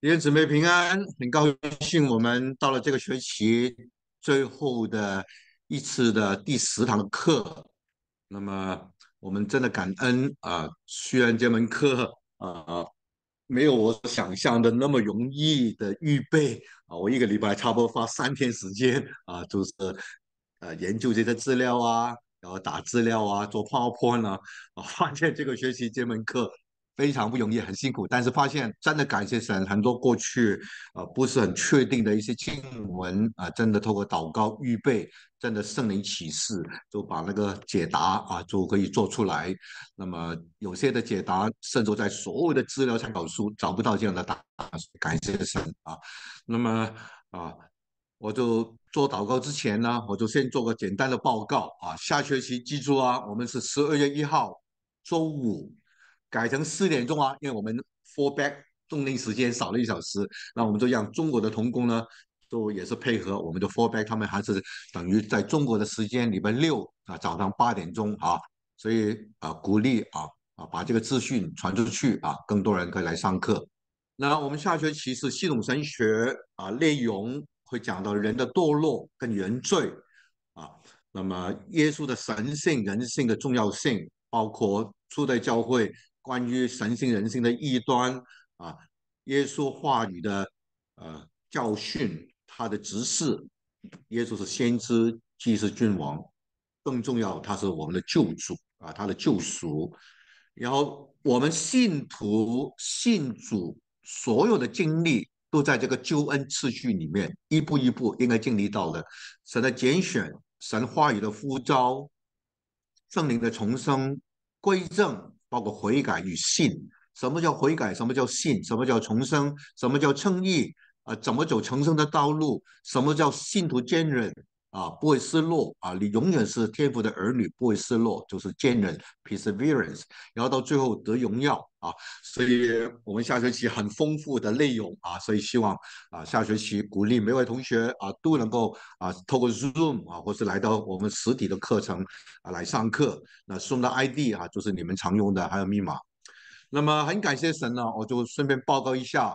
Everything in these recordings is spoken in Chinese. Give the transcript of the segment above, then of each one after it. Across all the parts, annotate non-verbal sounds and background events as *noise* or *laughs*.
弟兄姊妹平安，很高兴我们到了这个学期最后的一次的第十堂课。那么我们真的感恩啊，虽然这门课啊没有我想象的那么容易的预备啊，我一个礼拜差不多花三天时间啊，就是呃研究这些资料啊，然后打资料啊，做 PowerPoint 啊，啊，发现这个学期这门课。非常不容易，很辛苦，但是发现真的感谢神，很多过去呃不是很确定的一些经文啊，真的透过祷告预备，真的圣灵启示，就把那个解答啊就可以做出来。那么有些的解答甚至在所有的资料参考书找不到这样的答案，感谢神啊。那么啊，我就做祷告之前呢，我就先做个简单的报告啊。下学期记住啊，我们是十二月一号周五。改成四点钟啊，因为我们 fall back 动力时间少了一小时，那我们就让中国的童工呢，都也是配合，我们的 fall back 他们还是等于在中国的时间礼拜六啊早上八点钟啊，所以啊鼓励啊啊把这个资讯传出去啊，更多人可以来上课。那我们下学期是系统神学啊，内容会讲到人的堕落跟原罪啊，那么耶稣的神性、人性的重要性，包括初代教会。关于神性人性的异端啊，耶稣话语的呃教训，他的指示，耶稣是先知，既是君王，更重要，他是我们的救主啊，他的救赎。然后我们信徒信主所有的经历，都在这个救恩次序里面，一步一步应该经历到的。神的拣选，神话语的呼召，圣灵的重生归正。包括悔改与信，什么叫悔改？什么叫信？什么叫重生？什么叫称义？啊，怎么走重生的道路？什么叫信徒坚韧？啊，不会失落啊！你永远是天父的儿女，不会失落，就是坚韧 （perseverance）。然后到最后得荣耀啊！所以我们下学期很丰富的内容啊，所以希望啊，下学期鼓励每位同学啊都能够啊，透过 Zoom 啊，或是来到我们实体的课程啊来上课。那送的 ID 啊，就是你们常用的，还有密码。那么很感谢神呢，我就顺便报告一下。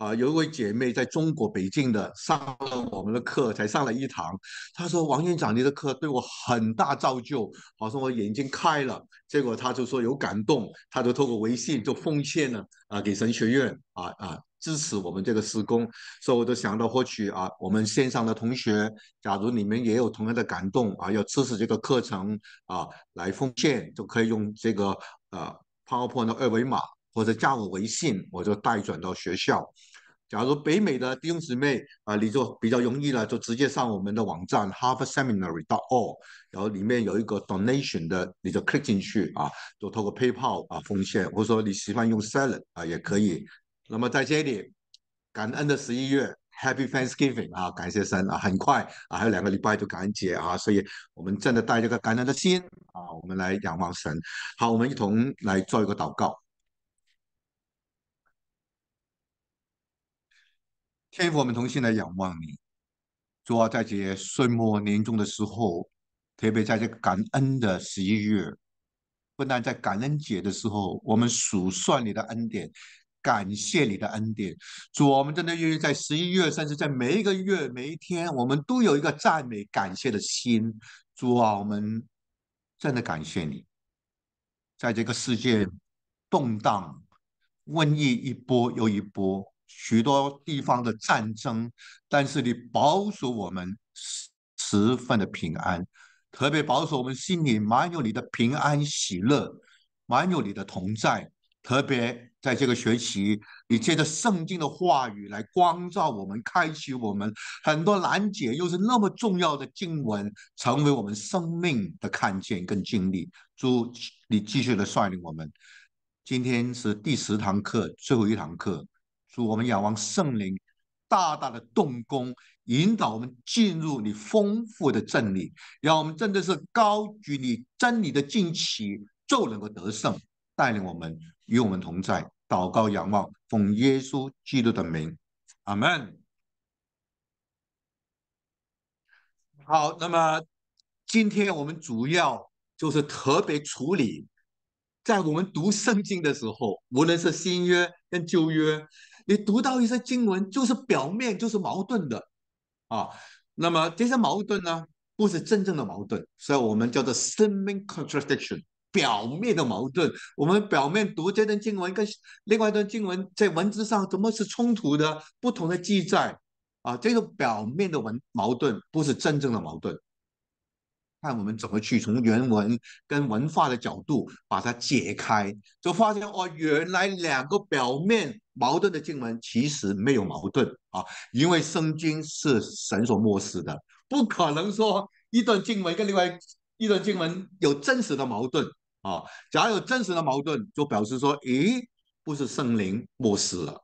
啊，有一位姐妹在中国北京的上了我们的课，才上了一堂。她说：“王院长，你的课对我很大造就，好像我眼睛开了。”结果她就说有感动，她就透过微信就奉献了啊，给神学院啊啊支持我们这个施工。所以我就想到，或许啊，我们线上的同学，假如你们也有同样的感动啊，要支持这个课程啊，来奉献，就可以用这个呃 PowerPoint 的二维码。或者加我微信，我就代转到学校。假如北美的弟兄姊妹啊，你就比较容易了，就直接上我们的网站 harvardseminary.org，然后里面有一个 donation 的，你就 click 进去啊，就透过 PayPal 啊奉献，或者说你喜欢用 Salad 啊也可以。那么在这里，感恩的十一月，Happy Thanksgiving 啊，感谢神啊，很快啊，还有两个礼拜就感恩节啊，所以我们真的带着个感恩的心啊，我们来仰望神。好，我们一同来做一个祷告。天父，我们同心来仰望你。主啊，在这岁末年终的时候，特别在这感恩的十一月，不但在感恩节的时候，我们数算你的恩典，感谢你的恩典。主啊，我们真的愿意在十一月，甚至在每一个月、每一天，我们都有一个赞美、感谢的心。主啊，我们真的感谢你，在这个世界动荡，瘟疫一波又一波。许多地方的战争，但是你保守我们十十分的平安，特别保守我们心里满有你的平安喜乐，满有你的同在。特别在这个学期，你借着圣经的话语来光照我们，开启我们很多难解又是那么重要的经文，成为我们生命的看见跟经历。主，你继续的率领我们。今天是第十堂课，最后一堂课。主，我们仰望圣灵大大的动工，引导我们进入你丰富的真理，让我们真的是高举你真理的旌旗，就能够得胜，带领我们与我们同在。祷告仰望，奉耶稣基督的名，阿门。好，那么今天我们主要就是特别处理，在我们读圣经的时候，无论是新约跟旧约。你读到一些经文，就是表面就是矛盾的啊。那么这些矛盾呢，不是真正的矛盾，所以我们叫做 seeming contradiction，表面的矛盾。我们表面读这段经文跟另外一段经文在文字上怎么是冲突的？不同的记载啊，这个表面的文矛盾不是真正的矛盾。看我们怎么去从原文跟文化的角度把它解开，就发现哦，原来两个表面矛盾的经文其实没有矛盾啊，因为圣经是神所默示的，不可能说一段经文跟另外一段经文有真实的矛盾啊。假如有真实的矛盾，就表示说，咦，不是圣灵默示了，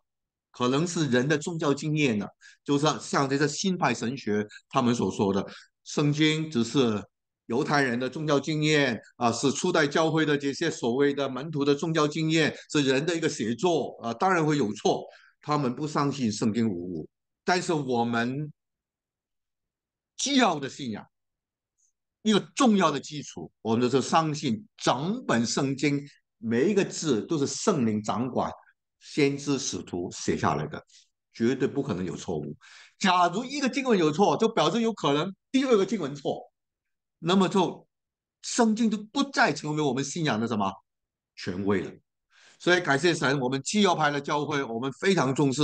可能是人的宗教经验呢，就是像这些新派神学他们所说的，圣经只是。犹太人的宗教经验啊，是初代教会的这些所谓的门徒的宗教经验，是人的一个写作啊，当然会有错。他们不相信圣经无误，但是我们基要的信仰一个重要的基础，我们就是相信整本圣经每一个字都是圣灵掌管、先知使徒写下来的，绝对不可能有错误。假如一个经文有错，就表示有可能第二个经文错。那么就圣经就不再成为我们信仰的什么权威了。所以感谢神，我们基要派的教会，我们非常重视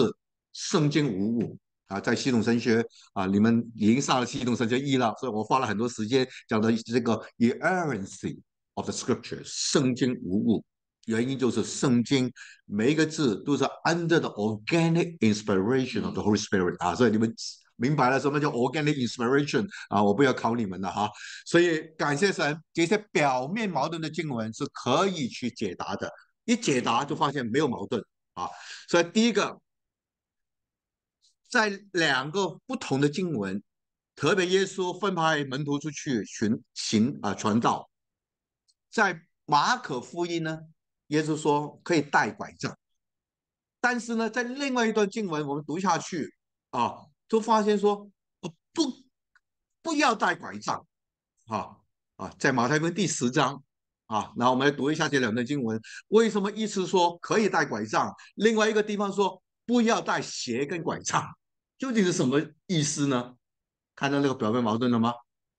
圣经无误啊。在系统神学啊，你们已经上了系统神学一了，所以我花了很多时间讲的这个 inerrancy of the scriptures，圣经无误。原因就是圣经每一个字都是 under the organic inspiration of the Holy Spirit 啊，所以你们。明白了什么叫 organic inspiration 啊？我不要考你们了哈。所以感谢神，这些表面矛盾的经文是可以去解答的。一解答就发现没有矛盾啊。所以第一个，在两个不同的经文，特别耶稣分派门徒出去寻行啊传道，在马可福音呢，耶稣说可以带拐杖，但是呢，在另外一段经文我们读下去啊。都发现说，不，不要带拐杖，啊啊，在马太福音第十章啊，那我们来读一下这两段经文，为什么一次说可以带拐杖，另外一个地方说不要带鞋跟拐杖，究竟是什么意思呢？看到那个表面矛盾了吗？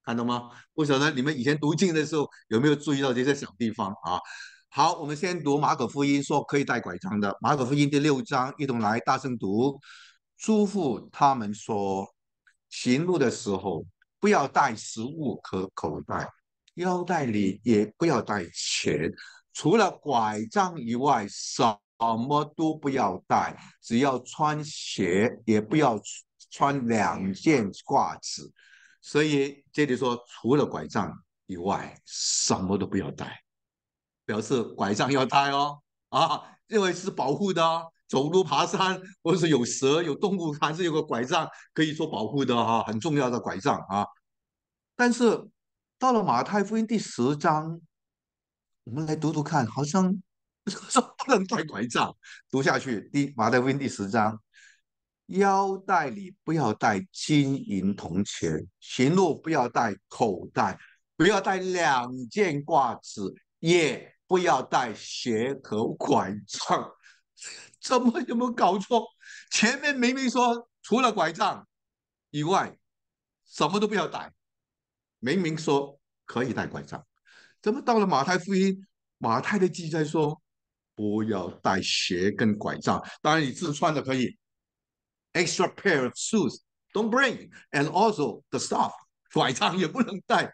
看到吗？不晓得你们以前读经的时候有没有注意到这些小地方啊？好，我们先读马可福音说可以带拐杖的，马可福音第六章，一同来大声读。嘱咐他们说，行路的时候不要带食物和口袋，腰带里也不要带钱，除了拐杖以外，什么都不要带。只要穿鞋，也不要穿两件褂子。所以这里说，除了拐杖以外，什么都不要带，表示拐杖要带哦，啊，认为是保护的哦。走路、爬山，*laughs* 或者是有蛇、有动物，还是有个拐杖可以做保护的哈，很重要的拐杖啊。但是到了马太福音第十章，我们来读读看，好像说 *laughs* 不能带拐杖。读下去，第马太福音第十章，腰带里不要带金银铜钱，行路不要带口袋，不要带两件褂子，也不要带鞋和拐杖。怎么有没有搞错？前面明明说除了拐杖以外，什么都不要带，明明说可以带拐杖，怎么到了马太福音，马太的记载说不要带鞋跟拐杖？当然你自穿的可以，extra pair of shoes don't bring，and also the stuff，拐杖也不能带，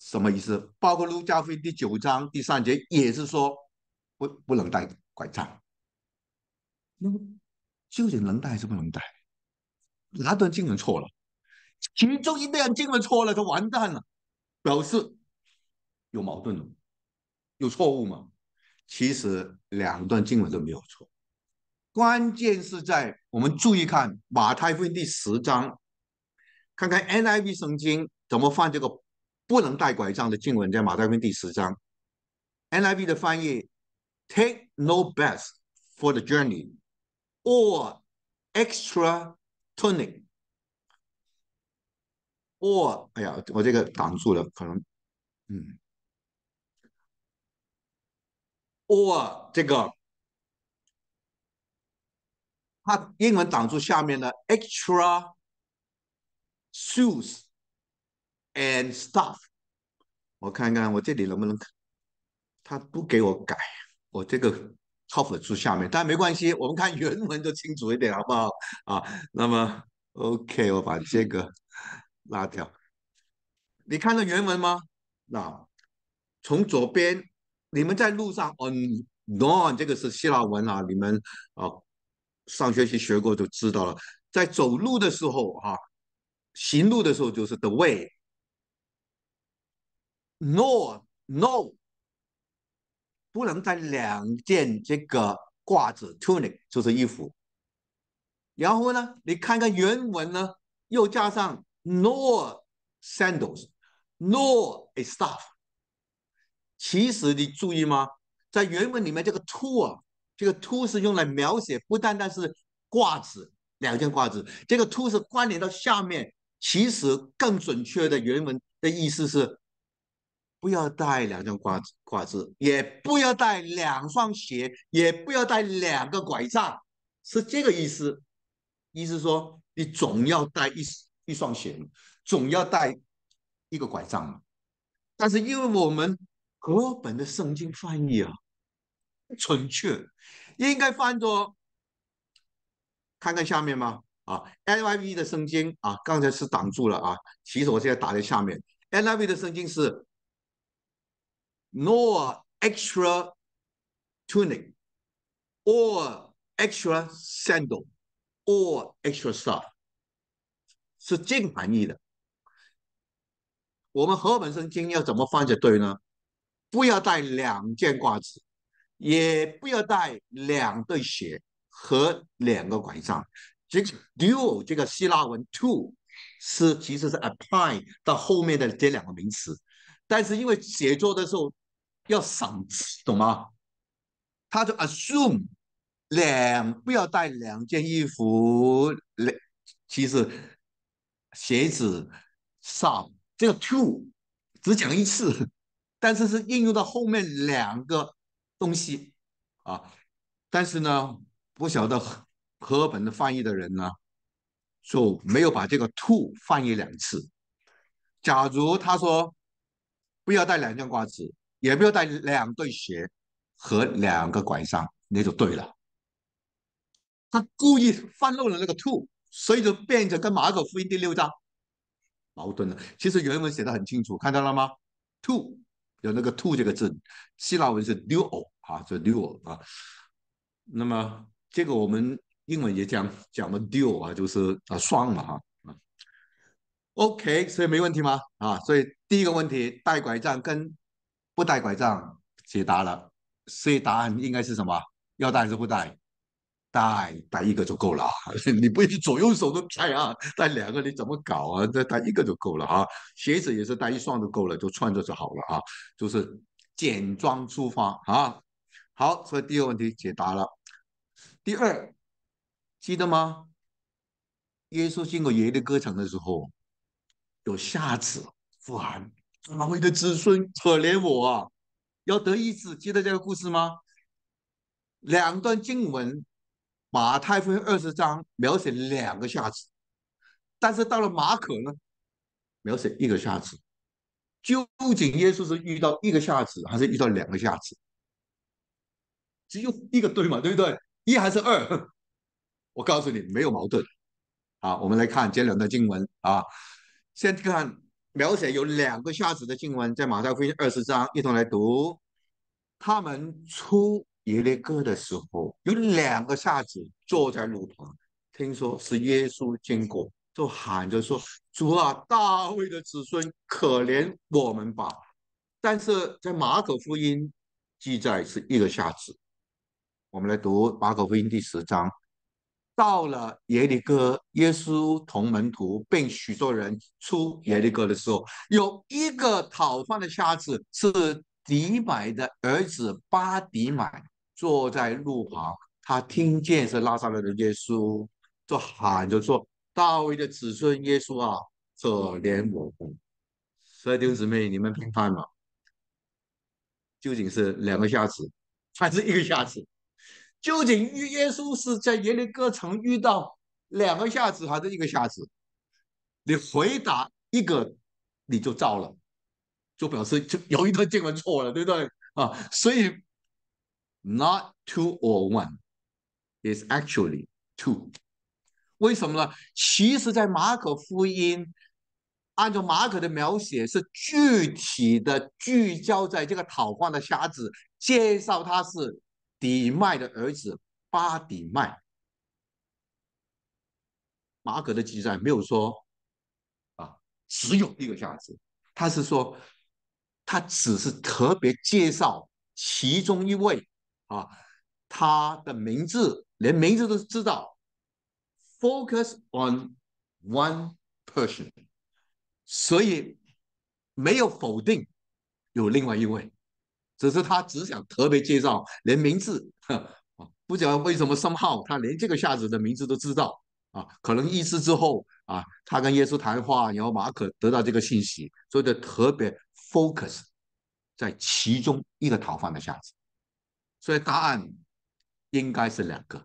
什么意思？包括路加福音第九章第三节也是说不不能带拐杖。那究竟能带还是不能带？哪段经文错了？其中一段经文错了就完蛋了，表示有矛盾了，有错误吗？其实两段经文都没有错，关键是在我们注意看马太福音第十章，看看 NIV 圣经怎么放这个不能带拐杖的经文，在马太福音第十章，NIV 的翻译：Take no bags for the journey。Or extra tonic or 哎呀，我这个挡住了，可能嗯，or 这个它英文挡住下面的 extra shoes and stuff。我看看我这里能不能，他不给我改，我这个 cover 住下面，但没关系，我们看原文就清楚一点，好不好？啊，那么 OK，我把这个 *laughs* 拉掉。你看到原文吗？那从左边，你们在路上，on on 这个是希腊文啊，你们啊上学期学过就知道了。在走路的时候啊，行路的时候就是 the way。no no，不能带两件这个褂子 tunic 就是衣服。然后呢，你看看原文呢，又加上 nor sandals。nor a staff，其实你注意吗？在原文里面，这个 to 啊，这个 to 是用来描写不单单是褂子，两件褂子，这个 to 是关联到下面。其实更准确的原文的意思是，不要带两件褂子，褂子也不要带两双鞋，也不要带两个拐杖，是这个意思。意思说，你总要带一一双鞋，总要带。一个拐杖嘛，但是因为我们和本的圣经翻译啊准确，应该翻作看看下面吗？啊，NIV 的圣经啊，刚才是挡住了啊，其实我现在打在下面。NIV 的圣经是 nor extra tunic or extra sandal or extra stuff，是这个含义的。我们和本圣经要怎么翻才对呢？不要带两件褂子，也不要带两对鞋和两个拐杖。这个 do 这个希腊文 to 是其实是 apply 到后面的这两个名词，但是因为写作的时候要省词，懂吗？他就 assume 两不要带两件衣服，两其实鞋子上。这个 two 只讲一次，但是是应用到后面两个东西啊。但是呢，不晓得和本的翻译的人呢，就没有把这个 two 翻译两次。假如他说不要带两件褂子，也不要带两对鞋和两个拐杖，那就对了。他故意翻漏了那个 two，所以就变成跟马可福音第六章。矛盾了，其实原文写的很清楚，看到了吗？two 有那个 two 这个字，希腊文是 duo 啊，是 duo 啊。那么这个我们英文也讲讲的 duo 啊，就是啊双嘛哈。OK，所以没问题吗？啊，所以第一个问题带拐杖跟不带拐杖解答了，所以答案应该是什么？要带还是不带？带带一个就够了，*laughs* 你不是左右手都带啊？带两个你怎么搞啊？再带一个就够了啊！鞋子也是带一双就够了，就穿着就好了啊！就是简装出发啊！好，所以第一个问题解答了。第二，记得吗？耶稣经过耶利哥城的时候，有瞎子呼喊：“大卫的子孙，可怜我啊！”要得医治，记得这个故事吗？两段经文。马太福音二十章描写两个瞎子，但是到了马可呢，描写一个瞎子。究竟耶稣是遇到一个瞎子，还是遇到两个瞎子？只有一个对嘛，对不对？一还是二？*laughs* 我告诉你，没有矛盾。好，我们来看这两段经文啊。先看描写有两个瞎子的经文，在马太福音二十章，一同来读。他们出。耶利哥的时候，有两个瞎子坐在路旁，听说是耶稣经过，就喊着说：“主啊，大卫的子孙，可怜我们吧！”但是在马可福音记载是一个瞎子。我们来读马可福音第十章，到了耶利哥，耶稣同门徒并许多人出耶利哥的时候，有一个讨饭的瞎子，是迪买的儿子巴迪买。坐在路旁，他听见是拉萨勒的耶稣，就喊着说：“大卫的子孙耶稣啊，可怜我们！”所以弟兄姊妹，你们评判嘛？究竟是两个瞎子，还是一个瞎子？究竟耶稣是在耶利哥城遇到两个瞎子还是一个瞎子？你回答一个，你就糟了，就表示就有一段经文错了，对不对啊？所以，not two or one is actually two。为什么呢？其实，在马可福音，按照马可的描写，是具体的聚焦在这个讨饭的瞎子，介绍他是底麦的儿子巴底麦。马可的记载没有说啊，只有一个瞎子，他是说他只是特别介绍其中一位啊，他的名字连名字都知道。Focus on one person，所以没有否定有另外一位，只是他只想特别介绍，连名字啊不知道为什么什么号他连这个瞎子的名字都知道啊，可能意思之后啊，他跟耶稣谈话，然后马可得到这个信息，所以就特别 focus 在其中一个逃犯的瞎子，所以答案应该是两个，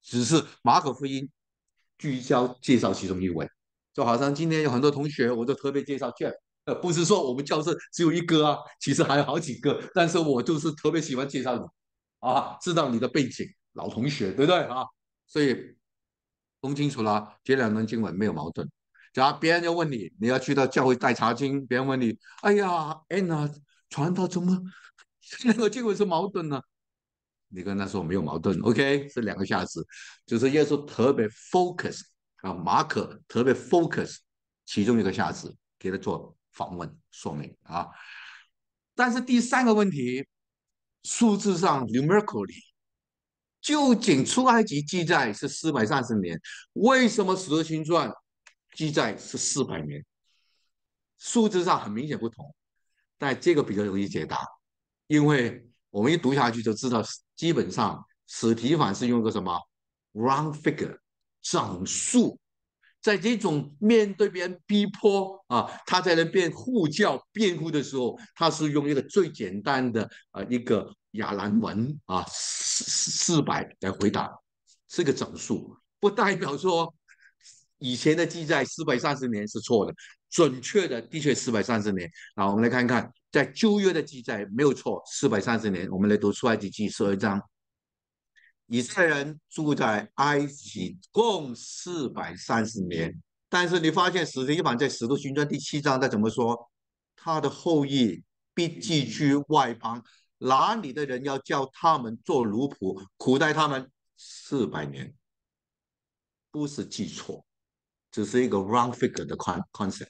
只是马可福音。聚焦介绍其中一位，就好像今天有很多同学，我就特别介绍 Jeff，呃，不是说我们教室只有一个啊，其实还有好几个，但是我就是特别喜欢介绍你，啊，知道你的背景，老同学，对不对啊？所以弄清楚了，这两段经文没有矛盾。假如别人要问你，你要去到教会带查经，别人问你，哎呀，Anna 传道怎么 *laughs* 两个经文是矛盾呢？你跟他说没有矛盾，OK，是两个下子，就是耶稣特别 focus 啊，马可特别 focus 其中一个下子给他做访问说明啊。但是第三个问题，数字上 numerically，究竟出埃及记载是四百三十年，为什么使徒行传记载是四百年？数字上很明显不同，但这个比较容易解答，因为。我们一读下去就知道，基本上史提凡是用个什么 round figure 整数，在这种面对别人逼迫啊，他在那边护教辩护的时候，他是用一个最简单的啊一个亚兰文啊四四百来回答，是个整数，不代表说以前的记载四百三十年是错的，准确的的确四百三十年。好，我们来看看。在旧约的记载没有错，四百三十年。我们来读出埃及记十二章，以色列人住在埃及共四百三十年。但是你发现史提凡在使徒行传第七章他怎么说？他的后裔必寄居外邦，哪里的人要叫他们做奴仆，苦待他们四百年？不是记错，只是一个 round figure 的 concept，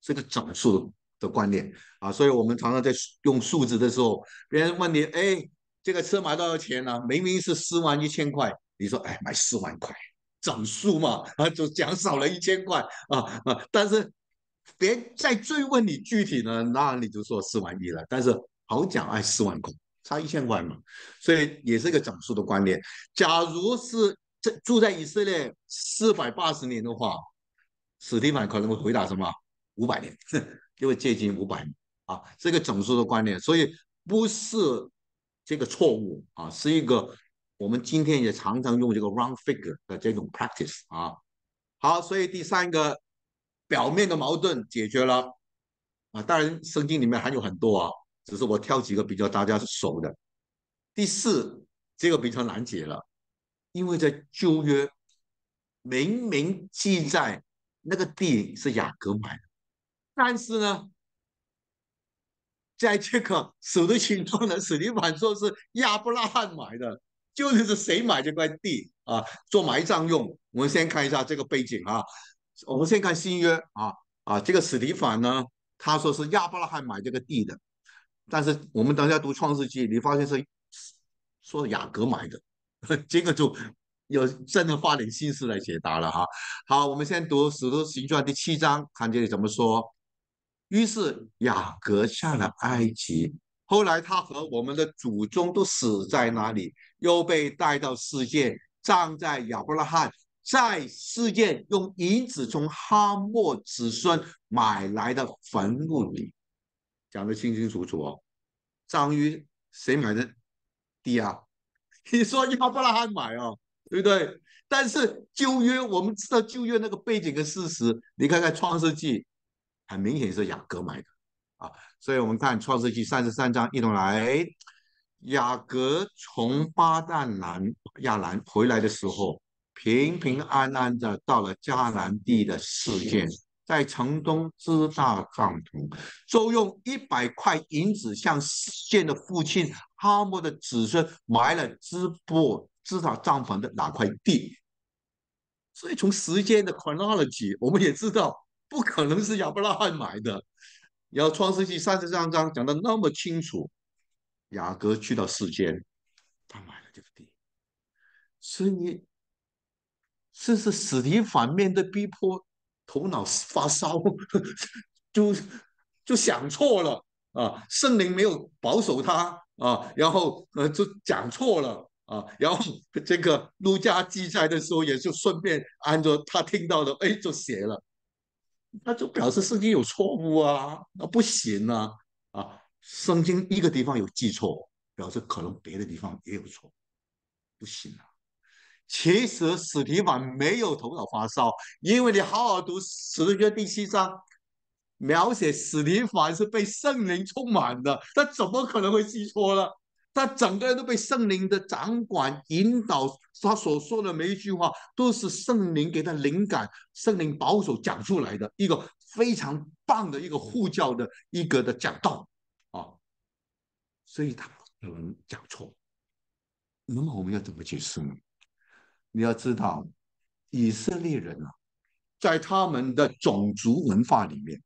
是个整数。的观念啊，所以我们常常在用数字的时候，别人问你，哎，这个车买多少钱呢？明明是四万一千块，你说，哎，买四万块，整数嘛，啊，就讲少了一千块啊啊！但是别再追问你具体呢，那你就说四万一了。但是好讲，哎，四万块差一千块嘛，所以也是一个整数的观念。假如是这住在以色列四百八十年的话，史蒂芬可能会回答什么？五百年。*laughs* 因为接近五百啊，这个整数的观念，所以不是这个错误啊，是一个我们今天也常常用这个 round figure 的这种 practice 啊。好，所以第三个表面的矛盾解决了啊，当然圣经里面还有很多啊，只是我挑几个比较大家熟的。第四，这个比较难解了，因为在旧约明明记载那个地是雅各买的。但是呢，在这个手的情况呢，史蒂凡说是亚伯拉罕买的，究竟是谁买这块地啊？做埋葬用？我们先看一下这个背景啊。我们先看新约啊啊，这个史蒂凡呢，他说是亚伯拉罕买这个地的，但是我们等下读创世纪，你发现是说雅各买的，*laughs* 这个就有真的花点心思来解答了哈。好，我们先读使徒行传第七章，看这里怎么说。于是雅各下了埃及，后来他和我们的祖宗都死在那里，又被带到世界，葬在亚伯拉罕在世界用银子从哈莫子孙买来的坟墓里，讲得清清楚楚哦。章鱼谁买的地啊？*laughs* 你说亚伯拉罕买哦，对不对？但是旧约我们知道旧约那个背景跟事实，你看看创世纪，很明显是雅各买的啊。所以我们看创世纪三十三章，一同来，雅各从巴旦兰亚兰回来的时候，平平安安的到了迦南地的事件。在城东支大帐篷，就用一百块银子向县的父亲哈莫的子孙买了支布支大帐篷的那块地。所以从时间的 chronology，我们也知道不可能是亚伯拉罕买的。然后创世纪三十三章讲的那么清楚，雅各去到世间，他买了这个地。所以你，这是史提反面对逼迫。头脑发烧，*laughs* 就就想错了啊！圣灵没有保守他啊，然后呃就讲错了啊，然后这个路加记载的时候也就顺便按照他听到的，哎，就写了，那就表示圣经有错误啊，那不行啊啊！圣经一个地方有记错，表示可能别的地方也有错，不行啊。其实史提凡没有头脑发烧，因为你好好读《使徒约第七章》，描写史提凡是被圣灵充满的，他怎么可能会记错了？他整个人都被圣灵的掌管引导，他所说的每一句话都是圣灵给他灵感，圣灵保守讲出来的一个非常棒的一个护教的一个的讲道啊，所以他不能讲错。那么我们要怎么解释呢？你要知道，以色列人啊，在他们的种族文化里面，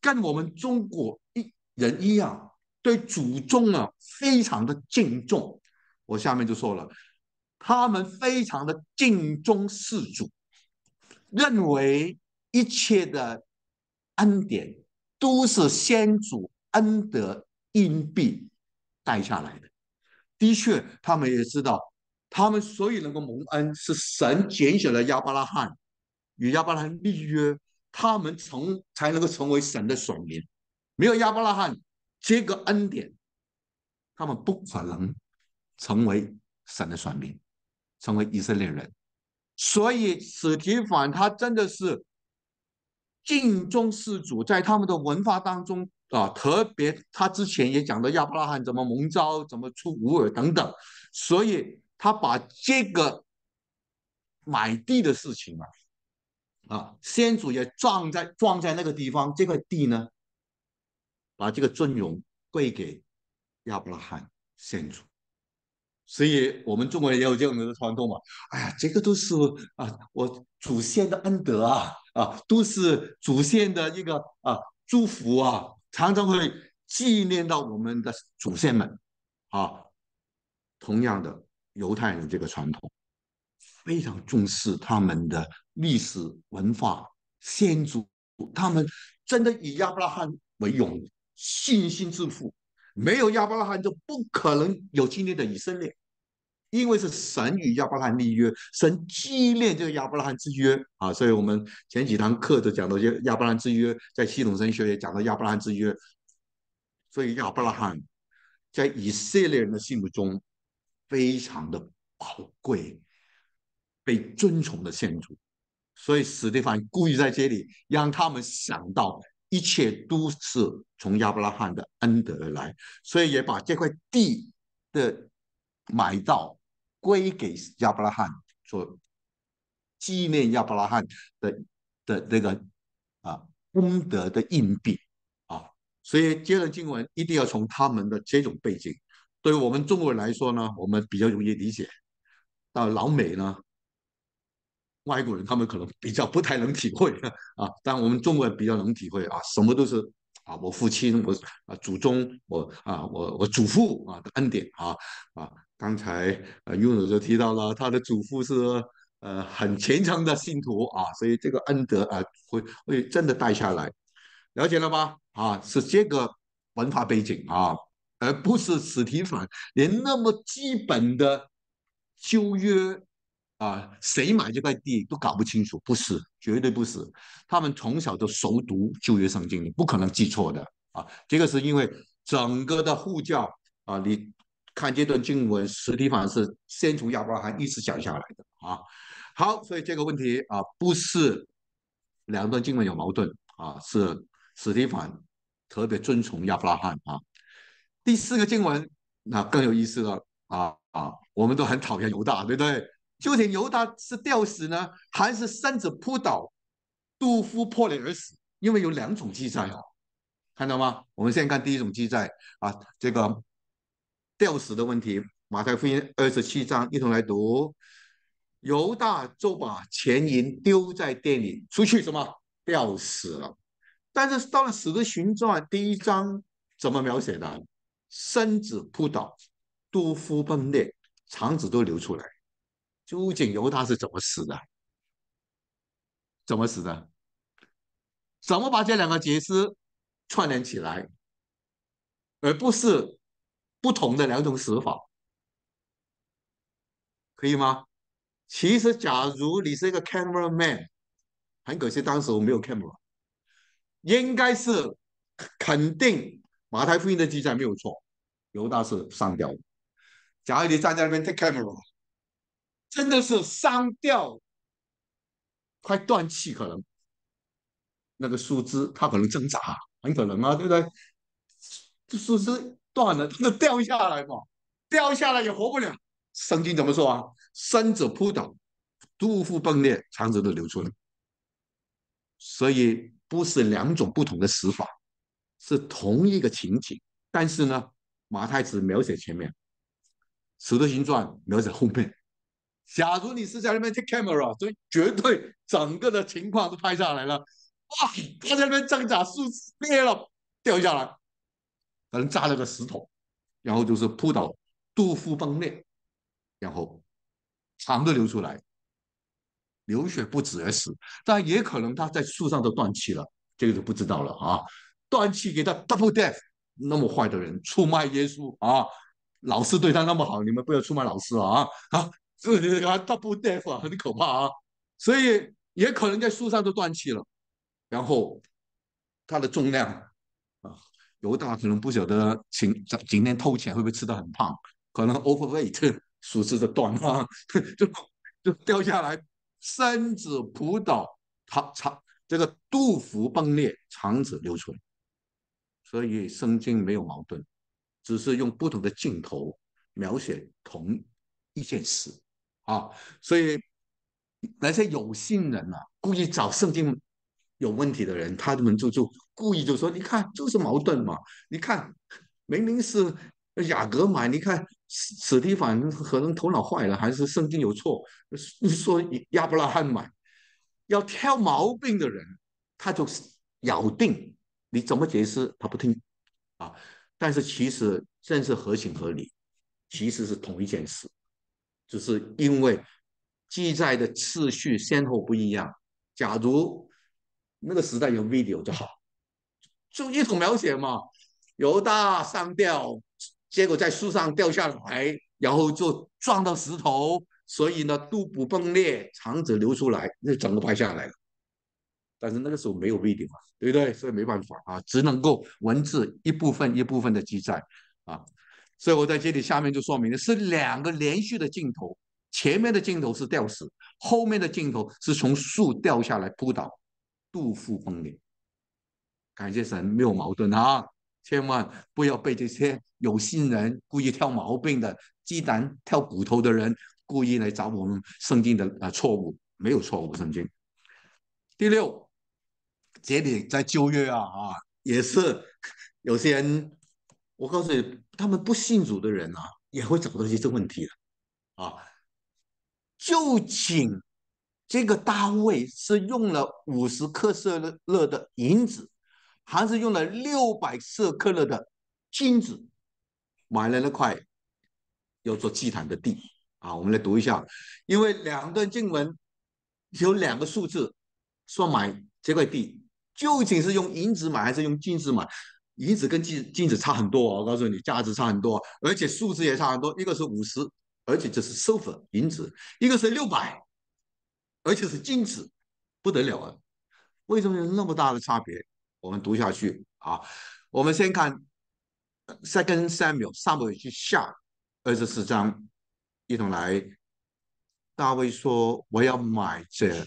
跟我们中国一人一样，对祖宗啊非常的敬重。我下面就说了，他们非常的敬重世主，认为一切的恩典都是先祖恩德荫庇带下来的。的确，他们也知道。他们所以能够蒙恩，是神拣选了亚伯拉罕，与亚伯拉罕立约，他们成才能够成为神的选民。没有亚伯拉罕这个恩典，他们不可能成为神的选民，成为以色列人。所以史提反他真的是敬重世主，在他们的文化当中啊，特别他之前也讲到亚伯拉罕怎么蒙召，怎么出乌尔等等，所以。他把这个买地的事情啊，啊，先祖也撞在撞在那个地方，这块地呢，把这个尊荣归给亚伯拉罕先祖，所以我们中国人也有这样的传统嘛。哎呀，这个都是啊，我祖先的恩德啊，啊，都是祖先的一个啊祝福啊，常常会纪念到我们的祖先们啊，同样的。犹太人这个传统非常重视他们的历史文化、先祖，他们真的以亚伯拉罕为荣，信心致富。没有亚伯拉罕就不可能有今天的以色列，因为是神与亚伯拉罕立约，神纪念这个亚伯拉罕之约啊。所以我们前几堂课都讲到亚亚伯拉罕之约，在系统神学也讲到亚伯拉罕之约。所以亚伯拉罕在以色列人的心目中。非常的宝贵，被尊崇的先祖，所以史蒂凡故意在这里让他们想到一切都是从亚伯拉罕的恩德而来，所以也把这块地的买到归给亚伯拉罕，做纪念亚伯拉罕的的这个啊功德的硬币啊，所以接着经文一定要从他们的这种背景。对于我们中国人来说呢，我们比较容易理解；到老美呢，外国人他们可能比较不太能体会 *laughs* 啊。但我们中国人比较能体会啊，什么都是啊，我父亲、我啊祖宗、我啊我我祖父啊的恩典啊啊。刚才呃拥有就提到了他的祖父是呃很虔诚的信徒啊，所以这个恩德啊会会真的带下来，了解了吗？啊，是这个文化背景啊。而不是史提凡连那么基本的旧约啊，谁买这块地都搞不清楚，不是，绝对不是。他们从小都熟读旧约圣经，你不可能记错的啊。这个是因为整个的护教啊，你看这段经文，实际上是先从亚伯拉罕一直讲下来的啊。好，所以这个问题啊，不是两段经文有矛盾啊，是史蒂凡特别尊崇亚伯拉罕啊。第四个经文那更有意思了啊啊，我们都很讨厌犹大，对不对？究竟犹大是吊死呢，还是身子扑倒，肚腹破裂而死？因为有两种记载哦，看到吗？我们先看第一种记载啊，这个吊死的问题，马太福音二十七章一同来读。犹大就把钱银丢在店里，出去什么吊死了。但是到了《死的寻传》第一章，怎么描写的？身子扑倒，肚腹崩裂，肠子都流出来。究竟犹大是怎么死的？怎么死的？怎么把这两个解释串联起来，而不是不同的两种死法？可以吗？其实，假如你是一个 camera man，很可惜当时我没有 camera，应该是肯定马太福音的记载没有错，犹大是上吊。假如你站在那边 take camera，真的是上吊，快断气可能，那个树枝它可能挣扎，很可能啊，对不对？这树枝断了，它掉下来嘛，掉下来也活不了。圣经怎么说啊？身子扑倒，肚腹崩裂，肠子都流出来。所以不是两种不同的死法，是同一个情景。但是呢，马太只描写前面，使徒行传描写后面。假如你是在那边提 camera，所以绝对整个的情况都拍下来了。哇，他在那边挣扎，树裂了，掉下来，可能扎了个石头，然后就是扑倒，肚腹崩裂。然后肠都流出来，流血不止而死，但也可能他在树上都断气了，这个就不知道了啊。断气给他 double death，那么坏的人出卖耶稣啊，老师对他那么好，你们不要出卖老师啊啊！这个他 double death 啊，*laughs* 很可怕啊。所以也可能在树上都断气了，然后他的重量啊，犹大可能不晓得今今天偷钱会不会吃的很胖，可能 overweight。树枝的断啊，*laughs* 就就掉下来，身子扑倒，他肠这个肚腹崩裂，肠子流出来。所以圣经没有矛盾，只是用不同的镜头描写同一件事啊。所以那些有心人啊，故意找圣经有问题的人，他们就就故意就说：“你看，就是矛盾嘛！你看，明明是。”雅各买，你看史蒂凡可能头脑坏了，还是圣经有错？说亚伯拉罕买，要挑毛病的人，他就咬定你怎么解释他不听啊？但是其实正是合情合理，其实是同一件事，只是因为记载的次序先后不一样。假如那个时代有 video 就好，就一种描写嘛，犹大上吊。结果在树上掉下来，然后就撞到石头，所以呢，肚部崩裂，肠子流出来，那整个拍下来了。但是那个时候没有 video 嘛，对不对？所以没办法啊，只能够文字一部分一部分的记载啊。所以我在这里下面就说明了，是两个连续的镜头，前面的镜头是吊死，后面的镜头是从树掉下来扑倒，杜甫崩裂。感谢神，没有矛盾啊。千万不要被这些有心人故意挑毛病的鸡蛋挑骨头的人故意来找我们圣经的啊错误，没有错误圣经。第六，这里在旧约啊啊，也是有些人，我告诉你，他们不信主的人啊，也会找到一些问题的啊。究竟这个大卫是用了五十克色勒勒的银子？还是用了六百色克勒的金子买了那块要做祭坛的地啊！我们来读一下，因为两段经文有两个数字说买这块地究竟是用银子买还是用金子买？银子跟金金子差很多，我告诉你，价值差很多，而且数字也差很多。一个是五十，而且这是 silver 银子；一个是六百，而且是金子，不得了啊！为什么有那么大的差别？我们读下去啊，我们先看 Second Samuel 上面去下二十四章，一同来。大卫说：“我要买这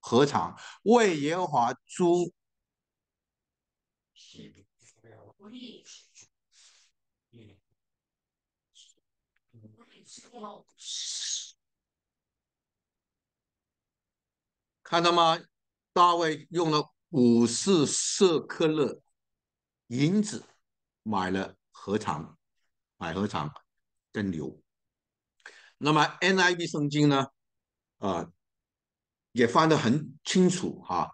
禾场，为耶和华租。”看到吗？大卫用了五十色克勒银子买了禾场，买禾场跟牛。那么 NIV 圣经呢？啊，也翻得很清楚哈。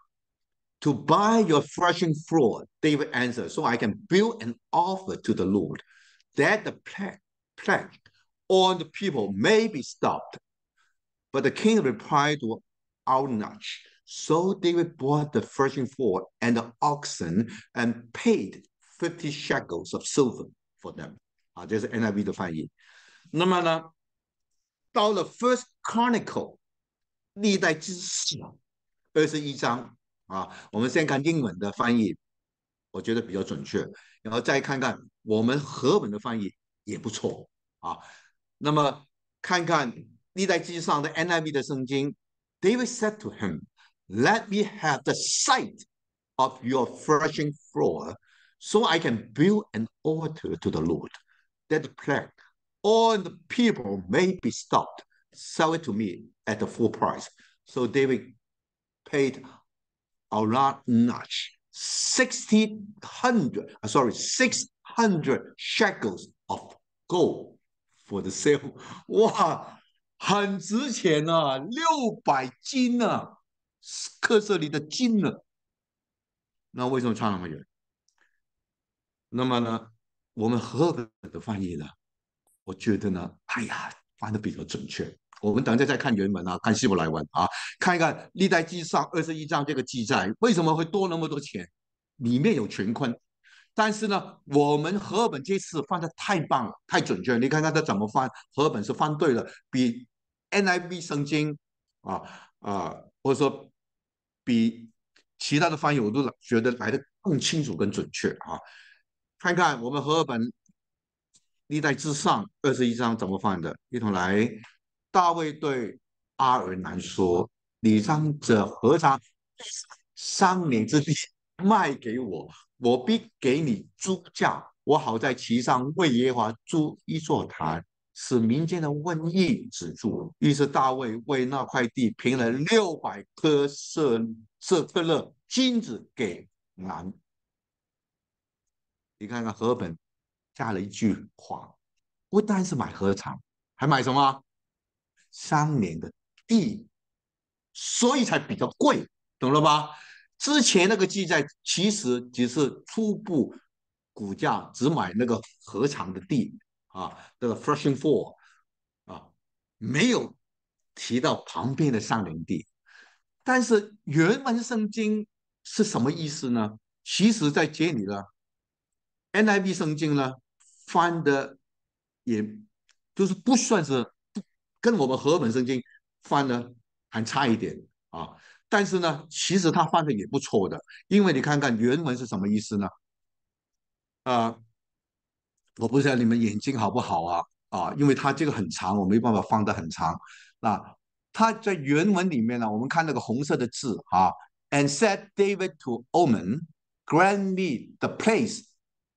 To buy your threshing floor, David answered, so I can build an offer to the Lord, that the plague, plague on the people may be stopped. But the king replied to Arnach, so David bought the threshing floor and the oxen and paid fifty shekels of silver for them. 啊，这是 NIV 的翻译。那么呢，到了 First Chronicle 历代志史二十一章 啊，我们先看英文的翻译，我觉得比较准确，然后再看看我们和文的翻译也不错啊。那么看看历代志上的 NIV 的圣经，David said to him, "Let me have the site of your threshing floor, so I can build an altar to the Lord, that the plague all the people may be stopped. Sell it to me at the full price. So David paid a lot much, sixty hundred，sorry，six hundred shekels of gold for the sale. 哇，很值钱啊，六百斤啊，克瑟里的金呢。那为什么差那么远？那么呢，我们河北的翻译呢？我觉得呢，哎呀，翻的比较准确。我们等一下再看原文啊，看希伯来文啊，看一看历代记上二十一章这个记载为什么会多那么多钱，里面有全坤。但是呢，我们和本这次翻的太棒了，太准确。你看看他怎么翻，和本是翻对了，比 NIV 圣经啊啊，或者说比其他的翻译我都觉得来的更清楚、更准确啊。看看我们和本。历代之上二十一章怎么翻的？一同来。大卫对阿尔南说：“你将这何尝三年之地卖给我，我必给你租价，我好在其上为耶和华租一座坛，使民间的瘟疫止住。”于是大卫为那块地平了六百颗色色克勒金子给南。你看看河本。加了一句话，不单是买禾场，还买什么？三年的地，所以才比较贵，懂了吧？之前那个记载其实只是初步股价，只买那个合场的地啊，这个 threshing Four 啊，没有提到旁边的三年地。但是原文圣经是什么意思呢？其实在这里呢。NIV 圣经呢翻的，也就是不算是跟我们和本圣经翻的还差一点啊。但是呢，其实他翻的也不错的，因为你看看原文是什么意思呢？啊，我不知道你们眼睛好不好啊？啊，因为它这个很长，我没办法放的很长。那它在原文里面呢，我们看那个红色的字啊，And said David to Omen, grant me the place.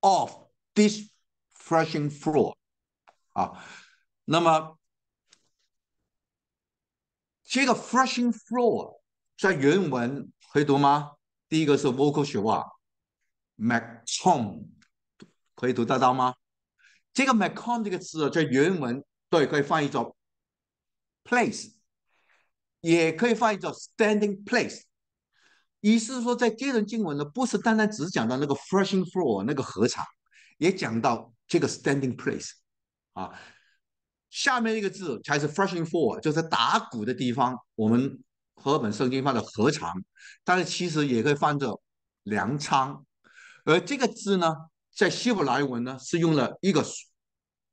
Of this threshing floor，啊，那么这个 threshing floor 在原文可以读吗？第一个是 vocal 学话，macom 可以读得到吗？这个 macom 这个字在原文对可以翻译作 place，也可以翻译作 standing place。意思是说，在这段经文呢，不是单单只讲到那个 threshing floor 那个合场，也讲到这个 standing place 啊。下面一个字才是 threshing for”，就是打鼓的地方。我们和本圣经翻的禾场，但是其实也可以翻作粮仓。而这个字呢，在希伯来文呢是用了一个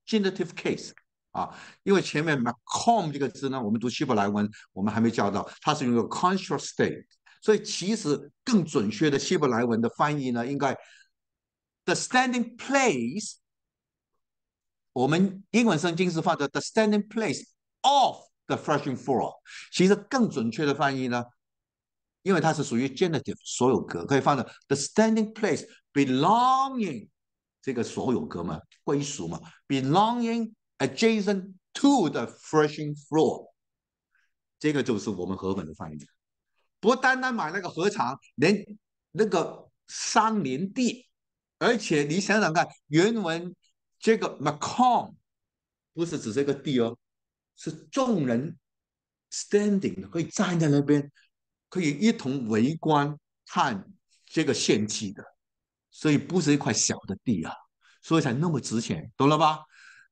genitive case 啊，因为前面 macom 这个字呢，我们读希伯来文我们还没教到，它是用一个 construct state。所以其实更准确的希伯来文的翻译呢，应该 the standing place 我们英文圣经是放在 the standing place of the threshing floor，其实更准确的翻译呢，因为它是属于 genitive 所有格，可以放在 the standing place belonging 这个所有格嘛，归属嘛，belonging adjacent to the threshing floor，这个就是我们和本的翻译。不单单买那个禾场，连那个相连地，而且你想想看，原文这个 Macom 不是指这个地哦，是众人 standing 可以站在那边，可以一同围观看这个献祭的，所以不是一块小的地啊，所以才那么值钱，懂了吧？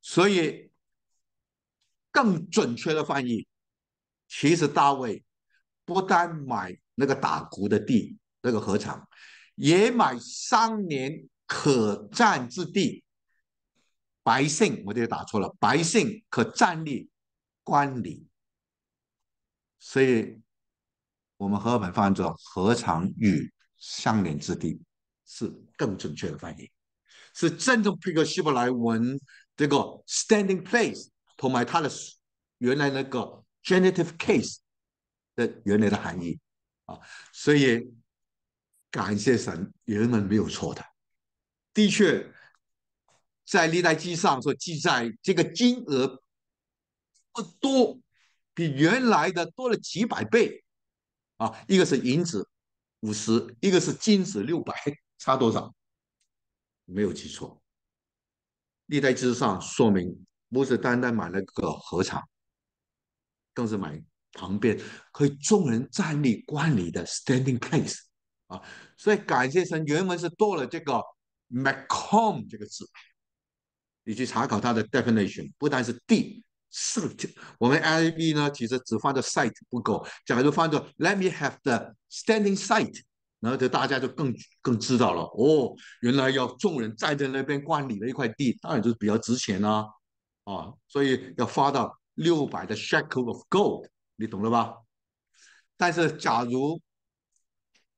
所以更准确的翻译，其实大卫。不单买那个打谷的地，那个禾场，也买三年可占之地。百姓，我这里打错了，百姓可站立观礼。所以，我们和本翻作何尝与相连之地是更准确的翻译，是真正配合希伯来文这个 standing place 同埋它的原来那个 genitive case。的原来的含义啊，所以感谢神，原文没有错的。的确，在历代记上所记载，这个金额不多，比原来的多了几百倍啊。一个是银子五十，一个是金子六百，差多少？没有记错。历代记上说明，不是单单买了个禾场，更是买。旁边可以众人站立观礼的 standing place 啊，所以感谢神，原文是多了这个 macom 这个字，你去查考它的 definition，不单是地 site，我们 I B 呢其实只放的 site 不够，假如放着 let me have the standing site，然后就大家就更更知道了哦，原来要众人站在那边观礼的一块地，当然就是比较值钱啦啊，所以要发到六百的 shekel of gold。你懂了吧？但是，假如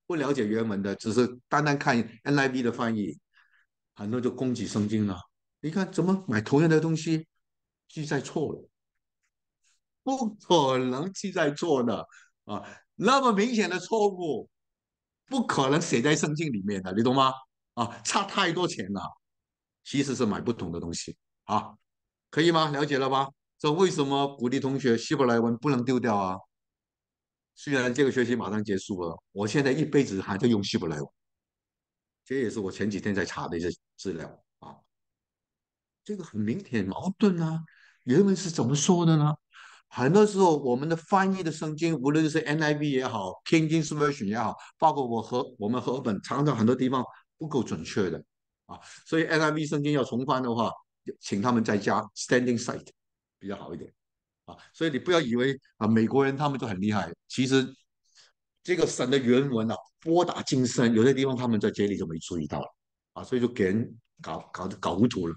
不了解原文的，只是单单看 NIV 的翻译，很多就攻击圣经了。你看，怎么买同样的东西，记载错了？不可能记载错的啊！那么明显的错误，不可能写在圣经里面的，你懂吗？啊，差太多钱了，其实是买不同的东西啊，可以吗？了解了吧？这为什么鼓励同学希伯来文不能丢掉啊？虽然这个学期马上结束了，我现在一辈子还在用希伯来文，这也是我前几天在查的一些资料。这个很明显矛盾啊！原文是怎么说的呢？很多时候我们的翻译的圣经，无论是 NIV 也好，King James Version 也好，包括我和我们和本，常常很多地方不够准确的啊。所以 NIV 圣经要重翻的话，请他们再加 Standing Site。比较好一点啊，所以你不要以为啊美国人他们就很厉害，其实这个神的原文啊博大精深，有些地方他们在这里就没注意到了啊，所以就给人搞搞搞糊涂了，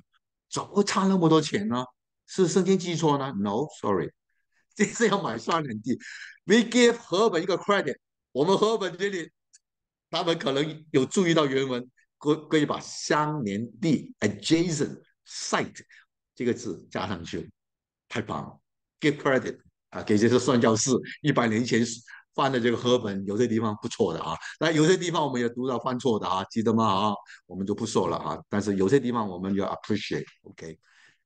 怎么差那么多钱呢？是圣经记错呢？No，sorry，*laughs* 这是要买双连地。We give 河本一个 credit，我们河本这里他们可能有注意到原文，可可以把相连地 adjacent site 这个字加上去。太棒了，give credit 啊，给这些算教士一百年前犯的这个课本，有些地方不错的啊，那有些地方我们也读到犯错的啊，记得吗？啊，我们就不说了啊，但是有些地方我们要 appreciate，OK，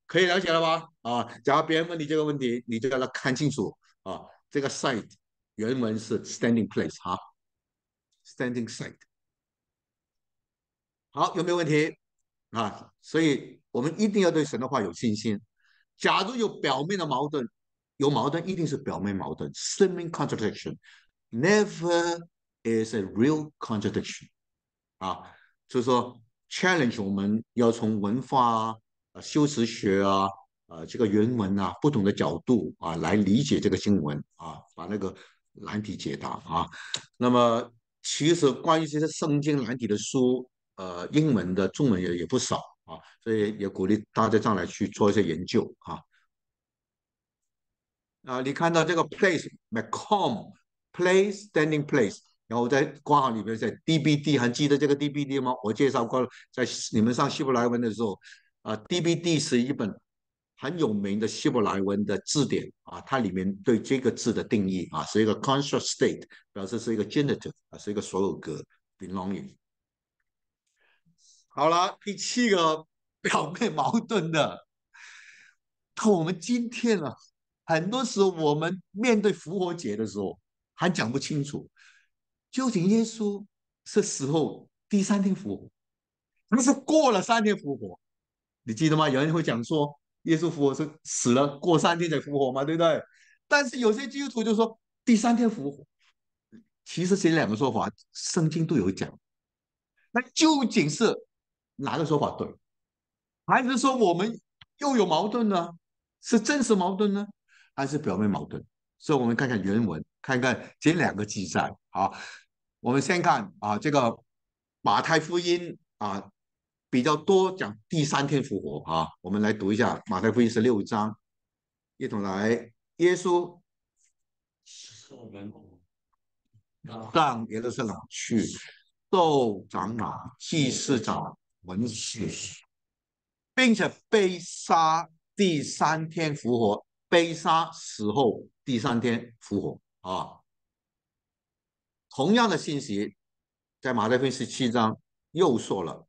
可以了解了吧？啊，假如别人问你这个问题，你就要他看清楚啊，这个 site 原文是 standing place 哈，standing site，好，有没有问题啊？所以我们一定要对神的话有信心。假如有表面的矛盾，有矛盾一定是表面矛盾表面 contradiction never is a real contradiction。啊，就是说 challenge 我们要从文化啊、修辞学啊、啊这个原文啊不同的角度啊来理解这个经文啊，把那个难题解答啊。那么其实关于这些圣经难题的书，呃，英文的、中文也也不少。啊，所以也鼓励大家上来去做一些研究啊。啊，你看到这个 place Macomb place standing place，然后在括号里面在 DBD，还记得这个 DBD 吗？我介绍过，在你们上希伯来文的时候，啊，DBD 是一本很有名的希伯来文的字典啊，它里面对这个字的定义啊，是一个 conscious state，表示是一个 genitive 啊，是一个所有格 belonging。好了，第七个表面矛盾的，那我们今天啊，很多时候我们面对复活节的时候，还讲不清楚，究竟耶稣是死后第三天复活，还是过了三天复活？你记得吗？有人会讲说，耶稣复活是死了过三天才复活嘛，对不对？但是有些基督徒就说第三天复活，其实这两个说法，圣经都有讲。那究竟是？哪个说法对？还是说我们又有矛盾呢？是真实矛盾呢，还是表面矛盾？所以我们看看原文，看看这两个记载。好，我们先看啊，这个马太福音啊比较多讲第三天复活啊。我们来读一下马太福音十六章，一同来。耶稣上耶路撒冷去，受长老、祭司长。文士，并且被杀第三天复活，被杀死后第三天复活啊！同样的信息在马太福音十七章又说了，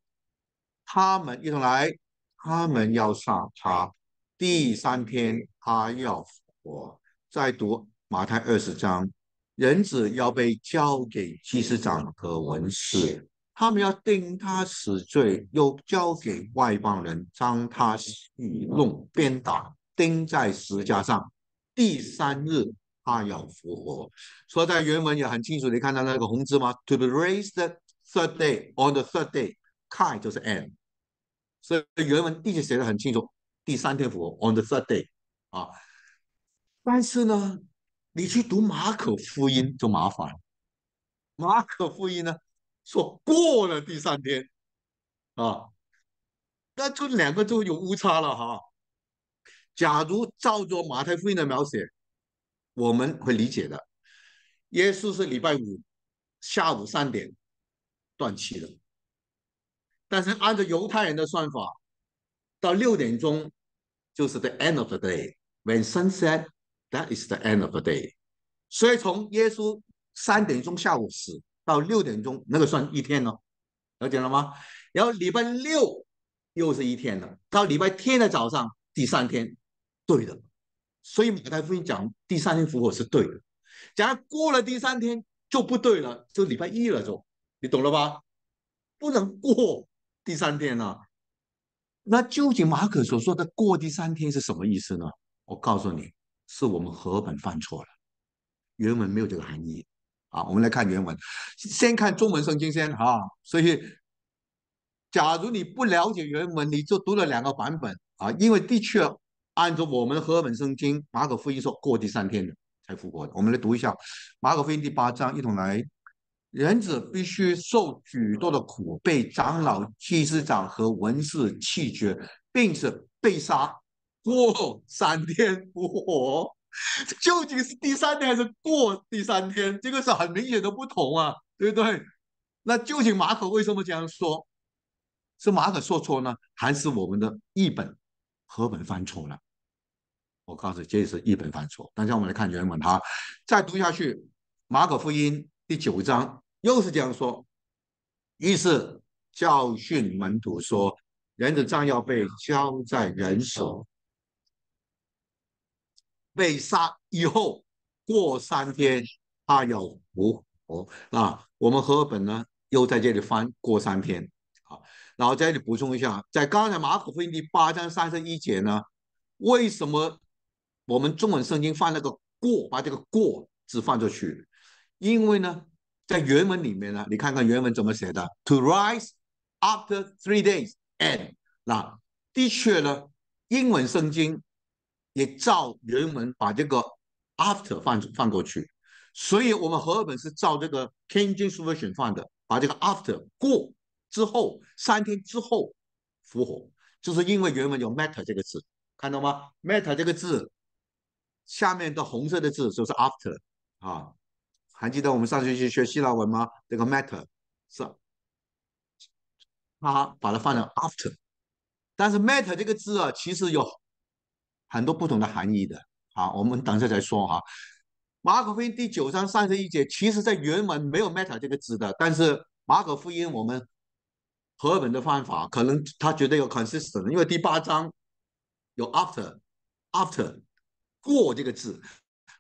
他们一同来，他们要杀他，第三天他要复活。再读马太二十章，人子要被交给祭司长和文士。他们要定他死罪，又交给外邦人将他戏弄、鞭打，钉在石架上。第三日他要复活。说在原文也很清楚，你看到那个红字吗？To be raised the third day on the third day，开就是 and，所以原文一直写的很清楚，第三天复活 on the third day 啊。但是呢，你去读马可福音就麻烦了，马可福音呢？说过了第三天啊，那就两个就有误差了哈。假如照着马太福音的描写，我们会理解的。耶稣是礼拜五下午三点断气的，但是按照犹太人的算法，到六点钟就是 the end of the day。When sunset, that is the end of the day。所以从耶稣三点钟下午死。到六点钟，那个算一天了，了解了吗？然后礼拜六又是一天了，到礼拜天的早上，第三天，对的。所以马太福音讲第三天复活是对的。假如过了第三天就不对了，就礼拜一了，就你懂了吧？不能过第三天呢。那究竟马可所说的过第三天是什么意思呢？我告诉你，是我们和本犯错了，原文没有这个含义。啊，我们来看原文，先看中文圣经先啊。所以，假如你不了解原文，你就读了两个版本啊。因为的确，按照我们和本圣经马可福音说过第三天的才复活的。我们来读一下马可福音第八章，一同来。人子必须受许多的苦，被长老、祭司长和文士弃绝，并且被杀，过三天复活。究竟是第三天还是过第三天？这个是很明显的不同啊，对不对？那究竟马可为什么这样说？是马可说错呢，还是我们的译本和本犯错了？我告诉你，这是译本犯错。大家我们来看原文哈，再读下去，马可福音第九章又是这样说：于是教训门徒说，人的将要被交在人手。被杀以后，过三天他要复活啊！我们和本呢又在这里翻过三天啊，然后在这里补充一下，在刚才马可福音第八章三十一节呢，为什么我们中文圣经放那个过，把这个过字放出去？因为呢，在原文里面呢，你看看原文怎么写的，to rise after three days and 那的确呢，英文圣经。也照原文把这个 after 放放过去，所以我们和本是照这个 King James Version 放的，把这个 after 过之后三天之后复活，就是因为原文有 matter 这个字，看到吗？matter 这个字下面的红色的字就是 after 啊，还记得我们上学期学希腊文吗？这个 matter 是，他把它放成 after，但是 matter 这个字啊，其实有。很多不同的含义的。好，我们等一下再说哈。马可福音第九章三十一节，其实在原文没有 matter 这个字的，但是马可福音我们和本的方法，可能他觉得有 consistent，因为第八章有 “after”，“after” 过这个字，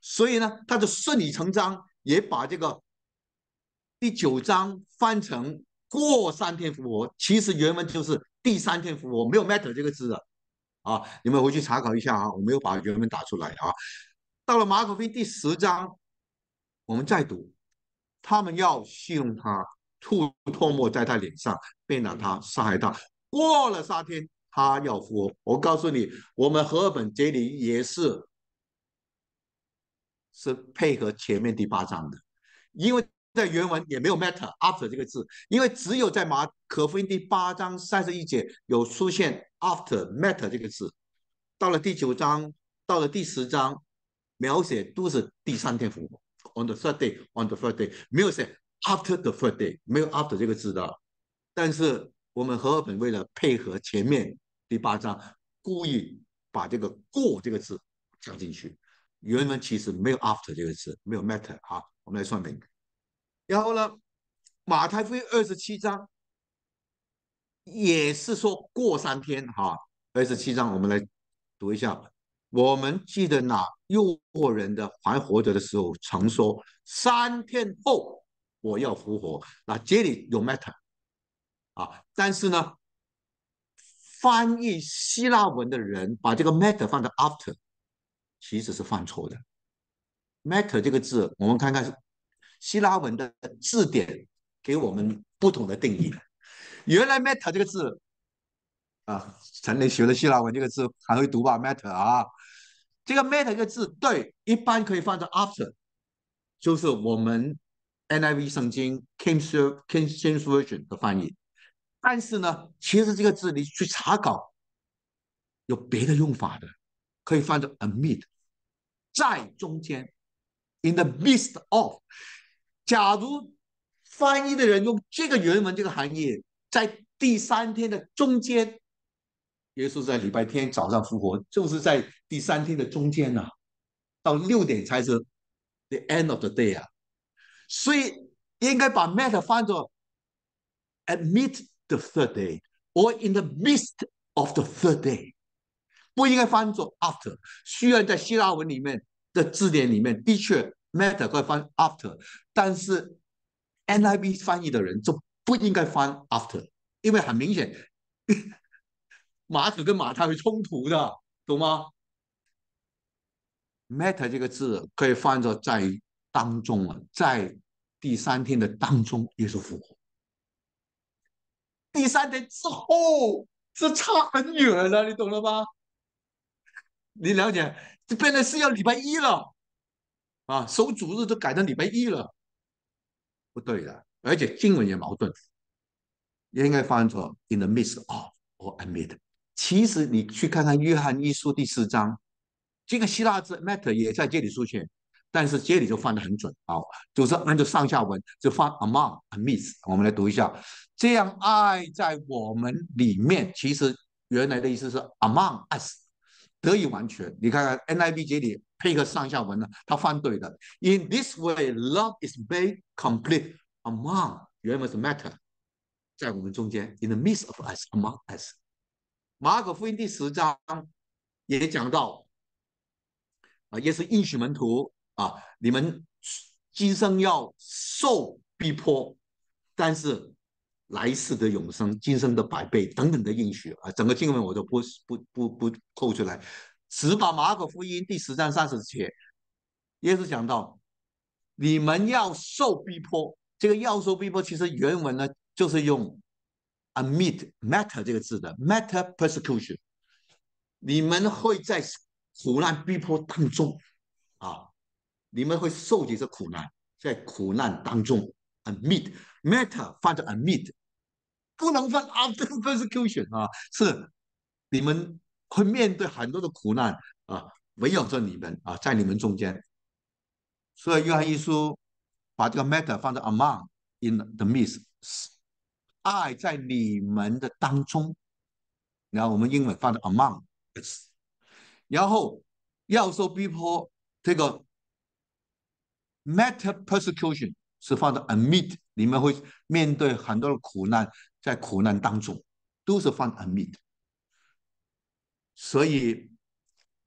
所以呢，他就顺理成章也把这个第九章翻成过三天复活，其实原文就是第三天复活，没有 “matter” 这个字的。啊，你们回去查考一下啊，我没有把原文打出来啊。到了马可福音第十章，我们再读，他们要戏弄他，吐唾沫在他脸上，便拿他杀害他。过了三天，他要复活。我告诉你，我们和本这里也是是配合前面第八章的，因为在原文也没有 matter after 这个字，因为只有在马可福音第八章三十一节有出现 after matter 这个字，到了第九章，到了第十章。描写都是第三天复活，on the third day，on the third day，没有写 after the third day，没有 after 这个字的。但是我们和合本为了配合前面第八章，故意把这个过这个字加进去。原文其实没有 after 这个词，没有 matter 啊。我们来说明。然后呢，马太福音二十七章也是说过三天哈。二十七章我们来读一下。我们记得那诱惑人的还活着的时候，曾说三天后我要复活。那这里有 matter 啊，但是呢，翻译希腊文的人把这个 matter 放在 after，其实是犯错的。matter 这个字，我们看看希腊文的字典给我们不同的定义。原来 matter 这个字啊，陈雷学了希腊文这个字还会读吧？matter 啊。这个 matter 这个字，对，一般可以放在 after，就是我们 NIV 圣经 King James Version 的翻译。但是呢，其实这个字你去查稿，有别的用法的，可以放在 amid，在中间，in the midst of。假如翻译的人用这个原文这个含义，在第三天的中间。耶稣在礼拜天早上复活，就是在第三天的中间呐，到六点才是 the end of the day 啊，所以应该把 matter 翻作 admit the third day or in the midst of the third day，不应该翻作 after。虽然在希腊文里面的字典里面的确 matter 可以翻 after，但是 NIV 翻译的人就不应该翻 after，因为很明显。*laughs* 马可跟马太会冲突的，懂吗？matter 这个字可以翻作在当中啊，在第三天的当中，耶稣复活。第三天之后是差很远了，你懂了吗？你了解？这变成是要礼拜一了啊，守主日都改成礼拜一了，不对的，而且经文也矛盾，应该翻作 in the midst of or amid。其实你去看看约翰一书第四章，这个希腊字 matter 也在这里出现，但是这里就放的很准啊，就是按照上下文就放 among amidst。我们来读一下，这样爱在我们里面，其实原来的意思是 among us 得以完全。你看看 NIV 这里配合上下文呢，它翻对的。In this way, love is made complete among 原文是 matter 在我们中间，in the midst of us among us。马可福音第十章也讲到啊，也是应许门徒啊，你们今生要受逼迫，但是来世的永生、今生的百倍等等的应许啊，整个经文我都不不不不扣出来，只把马可福音第十章三十节，也是讲到你们要受逼迫，这个要受逼迫，其实原文呢就是用。amid matter 这个字的 matter persecution，你们会在苦难逼迫当中啊，你们会受几次苦难，在苦难当中 amid matter 放在 amid，不能放 after persecution 啊，是你们会面对很多的苦难啊，围绕着你们啊，在你们中间，所以约翰一书把这个 matter 放在 among in the midst。爱在你们的当中，然后我们英文放在 among，然后要受逼迫，这个 matter persecution 是放在 amid，你们会面对很多的苦难，在苦难当中都是放 amid。所以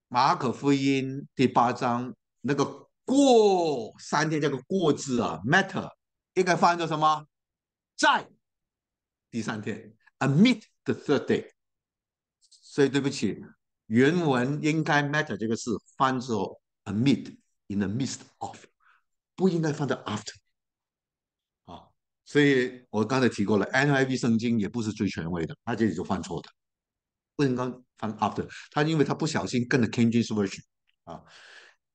马可福音第八章那个过三天这个过字啊，matter 应该翻作什么？在第三天，amid the third day。所以对不起，原文应该 matter 这个字翻作 amid in the midst of，不应该放在 after。所以我刚才提过了，NIV 圣经也不是最权威的，他这里就犯错的，不应该翻 after。他因为他不小心跟了 King James Version 啊，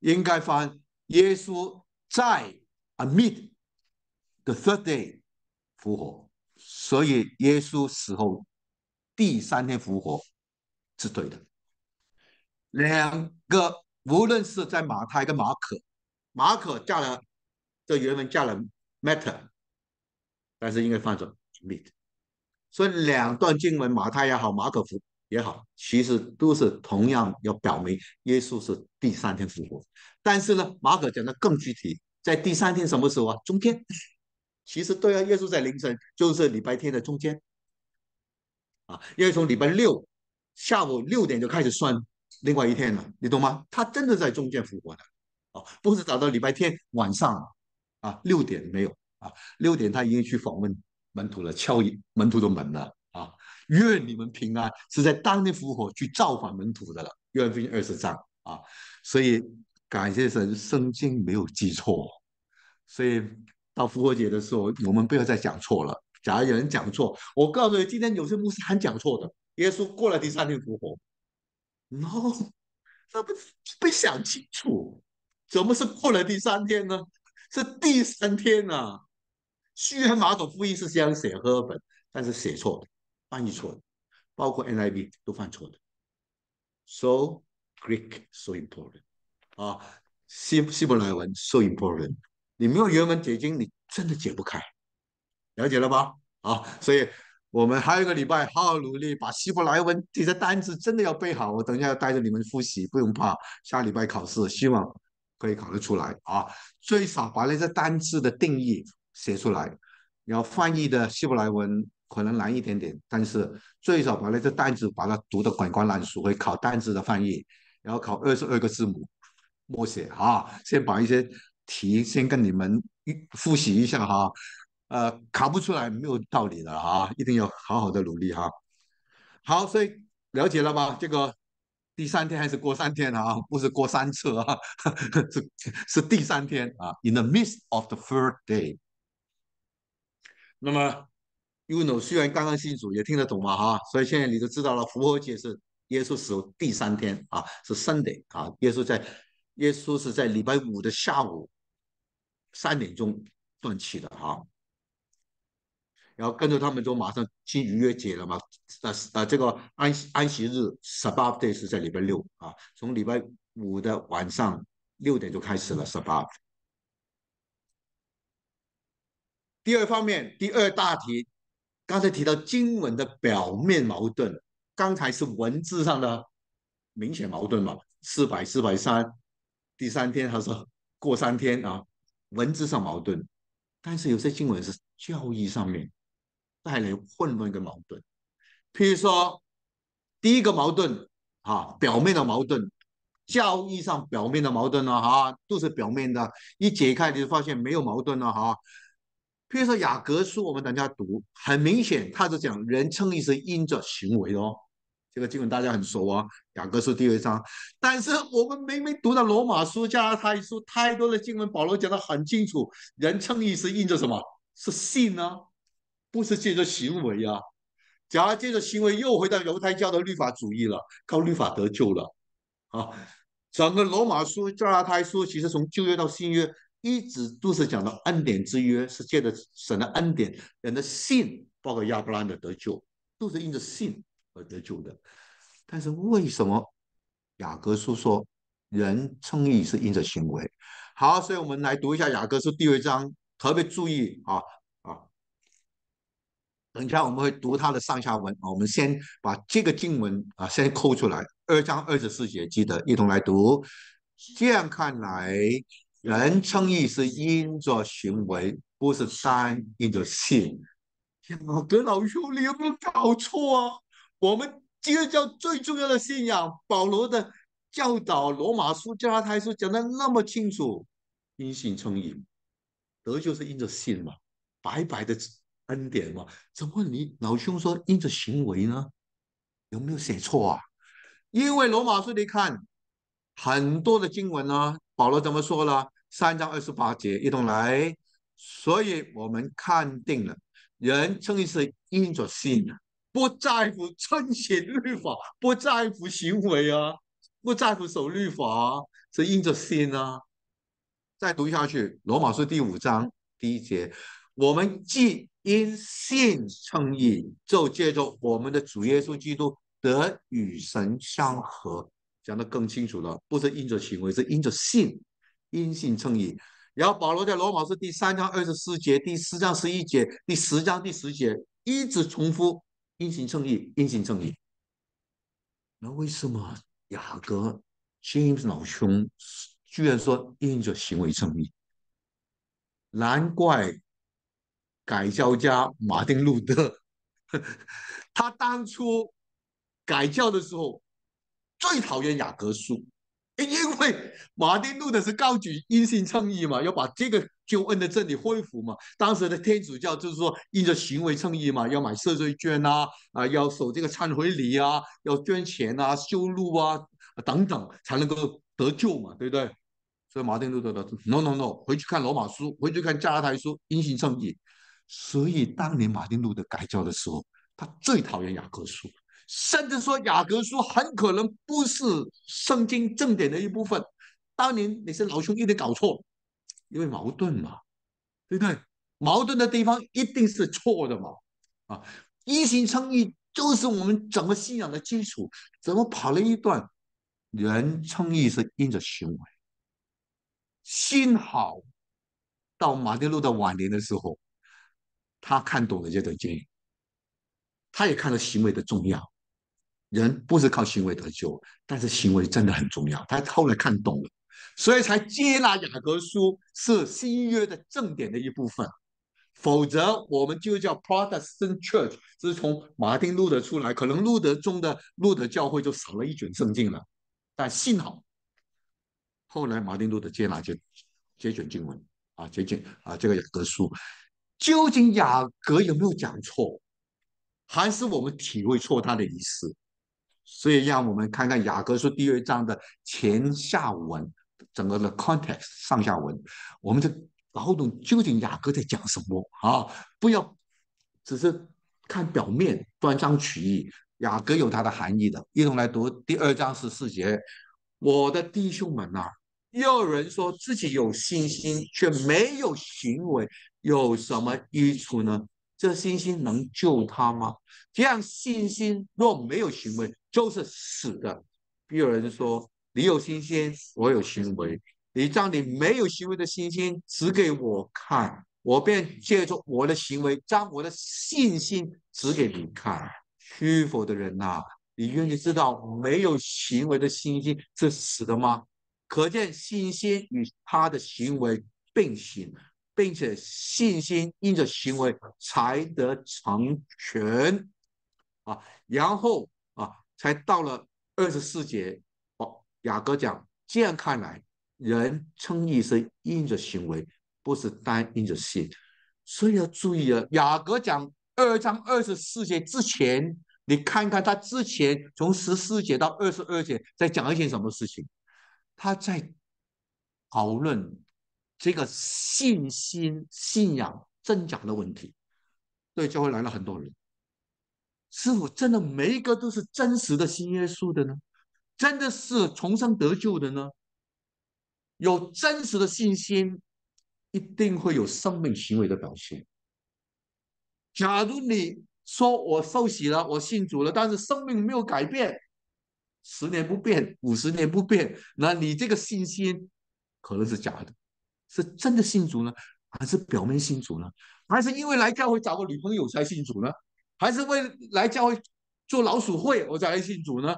应该翻耶稣在 amid the third day 复活，所以耶稣死后第三天复活。是对的，两个无论是在马太跟马可，马可加了这原文加了 matter，但是应该翻成 meet，所以两段经文马太也好，马可福也好，其实都是同样要表明耶稣是第三天复活，但是呢，马可讲的更具体，在第三天什么时候啊？中间，其实对啊，耶稣在凌晨就是礼拜天的中间啊，因为从礼拜六。下午六点就开始算另外一天了，你懂吗？他真的在中间复活的，哦，不是找到礼拜天晚上啊，六点没有啊，六点他已经去访问门徒了，敲门徒的门了啊，愿你们平安，是在当天复活去造访门徒的了，约翰福音二十章啊，所以感谢神，圣经没有记错，所以到复活节的时候，我们不要再讲错了。假如有人讲错，我告诉你，今天有些牧师还讲错的。耶稣过了第三天复活，no，这不不想清楚，怎么是过了第三天呢？是第三天啊！虽然马可福音是这样写和本，但是写错的，翻译错的，包括 NIV 都犯错的。So Greek so important 啊，希希伯来文 so important，你没有原文解经，你真的解不开，了解了吧？啊，所以。我们还有一个礼拜，好好努力，把希伯来文这些单词真的要背好。我等一下要带着你们复习，不用怕。下礼拜考试，希望可以考得出来啊！最少把那些单词的定义写出来。然后翻译的希伯来文可能难一点点，但是最少把那个单词把它读得滚瓜烂熟。会考单词的翻译，然后考二十二个字母默写啊！先把一些题先跟你们复习一下哈。呃，考不出来没有道理的啊，一定要好好的努力哈。好，所以了解了吧？这个第三天还是过三天啊？不是过三次啊，*laughs* 是是第三天啊。In the midst of the third day。那么，Uno 虽然刚刚信主，也听得懂嘛哈，所以现在你就知道了，复活节是耶稣死后第三天啊，是 Sunday 啊。耶稣在耶稣是在礼拜五的下午三点钟断气的哈。然后跟着他们就马上进逾越节了嘛，呃呃，这个安安息日 s a b a t h day 是在礼拜六啊，从礼拜五的晚上六点就开始了 s a b a t h。第二方面，第二大题，刚才提到经文的表面矛盾，刚才是文字上的明显矛盾嘛，四百四百三，第三天他说过三天啊，文字上矛盾，但是有些经文是教义上面。带来混乱跟矛盾，譬如说，第一个矛盾啊，表面的矛盾，教义上表面的矛盾呢，哈，都是表面的，一解开你就发现没有矛盾了，哈。譬如说雅各书，我们等下读，很明显他是讲人称义是因着行为哦，这个经文大家很熟啊，雅各书第二章。但是我们明明读到罗马书、加拉太书，太多的经文，保罗讲的很清楚，人称义是因着什么？是信呢？不是借着行为啊，假如借着行为，又回到犹太教的律法主义了，靠律法得救了啊！整个罗马书、加拉太书，其实从旧约到新约，一直都是讲到恩典之约，是借着神的恩典，人的信，包括亚伯拉罕的得救，都是因着信而得救的。但是为什么雅各书说人称义是因着行为？好，所以我们来读一下雅各书第二章，特别注意啊啊。等一下我们会读他的上下文，我们先把这个经文啊先抠出来，二章二十四节，记得一同来读。这样看来，人称义是因着行为，不是单因着信。雅各老兄，你有没有搞错啊？我们基督教最重要的信仰，保罗的教导，罗马书、加拉太书讲的那么清楚，因信称义，得就是因着信嘛，白白的恩典嘛，怎么你老兄说因着行为呢？有没有写错啊？因为罗马书你看很多的经文呢，保罗怎么说了？三章二十八节，一同来，所以我们看定了。人称义是因着信，不在乎遵循律法，不在乎行为啊，不在乎守律法，是因着信啊。再读下去，罗马书第五章第一节，我们既因信称义，就借着我们的主耶稣基督得与神相合，讲得更清楚了，不是因着行为，是因着信，因信称义。然后保罗在罗马书第三章二十四节、第四章十一节、第十章第十节一直重复“因信称义，因信称义”。那为什么雅各 James 老兄居然说因着行为称义？难怪改教家马丁路德，*laughs* 他当初改教的时候最讨厌雅各书。因为马丁路德是高举因信称义嘛，要把这个救恩的真理恢复嘛。当时的天主教就是说，因着行为称义嘛，要买赦罪券啊，啊，要守这个忏悔礼啊，要捐钱啊，修路啊等等，才能够得救嘛，对不对？所以马丁路德的 no no no，回去看罗马书，回去看加拉太书，因信称义。所以当年马丁路德改教的时候，他最讨厌雅各书。甚至说雅各书很可能不是圣经正典的一部分。当年你是老兄一定搞错，因为矛盾嘛，对不对？矛盾的地方一定是错的嘛。啊，一心称义就是我们整个信仰的基础。怎么跑了一段？人称义是因着行为。幸好到马丁路德晚年的时候，他看懂了这段经，他也看到行为的重要。人不是靠行为得救，但是行为真的很重要。他后来看懂了，所以才接纳雅各书是新约的正典的一部分。否则，我们就叫 Protestant Church，是从马丁路德出来，可能路德中的路德教会就少了一卷圣经了。但幸好，后来马丁路德接纳这这卷经文啊，这卷啊这个雅各书，究竟雅各有没有讲错，还是我们体会错他的意思？所以，让我们看看雅各书第二章的前下文，整个的 context 上下文，我们就搞懂究竟雅各在讲什么啊！不要只是看表面，断章取义。雅各有它的含义的。一同来读第二章十四节：我的弟兄们呐，有人说自己有信心，却没有行为，有什么益处呢？这信心能救他吗？这样信心若没有行为，就是死的。有人说：“你有信心，我有行为。你将你没有行为的信心指给我看，我便借助我的行为将我的信心指给你看。”虚否的人呐，你愿意知道没有行为的信心是死的吗？可见信心与他的行为并行。并且信心因着行为才得成全啊，然后啊，才到了二十四节哦。雅各讲这样看来，人称义是因着行为，不是单因着信。所以要注意了，雅各讲二章二十四节之前，你看看他之前从十四节到二十二节在讲一件什么事情？他在讨论。这个信心、信仰真假的问题，对教会来了很多人。是否真的每一个都是真实的信耶稣的呢？真的是重生得救的呢？有真实的信心，一定会有生命行为的表现。假如你说我受洗了，我信主了，但是生命没有改变，十年不变，五十年不变，那你这个信心可能是假的。是真的信主呢？还是表面信主呢？还是因为来教会找个女朋友才信主呢？还是为来教会做老鼠会我才来信主呢？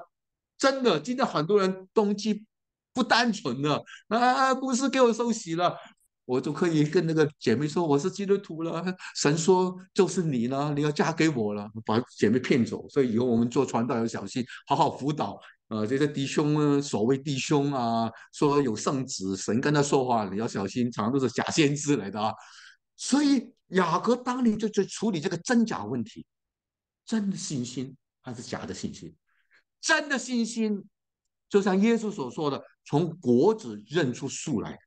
真的，今天很多人动机不单纯的啊，不是给我受洗了。我就可以跟那个姐妹说我是基督徒了，神说就是你了，你要嫁给我了，把姐妹骗走。所以以后我们做传道要小心，好好辅导呃，这些弟兄呢，所谓弟兄啊，说有圣旨，神跟他说话，你要小心，常常都是假先知来的啊。所以雅各当年就在处理这个真假问题，真的信心还是假的信心？真的信心，就像耶稣所说的，从果子认出树来。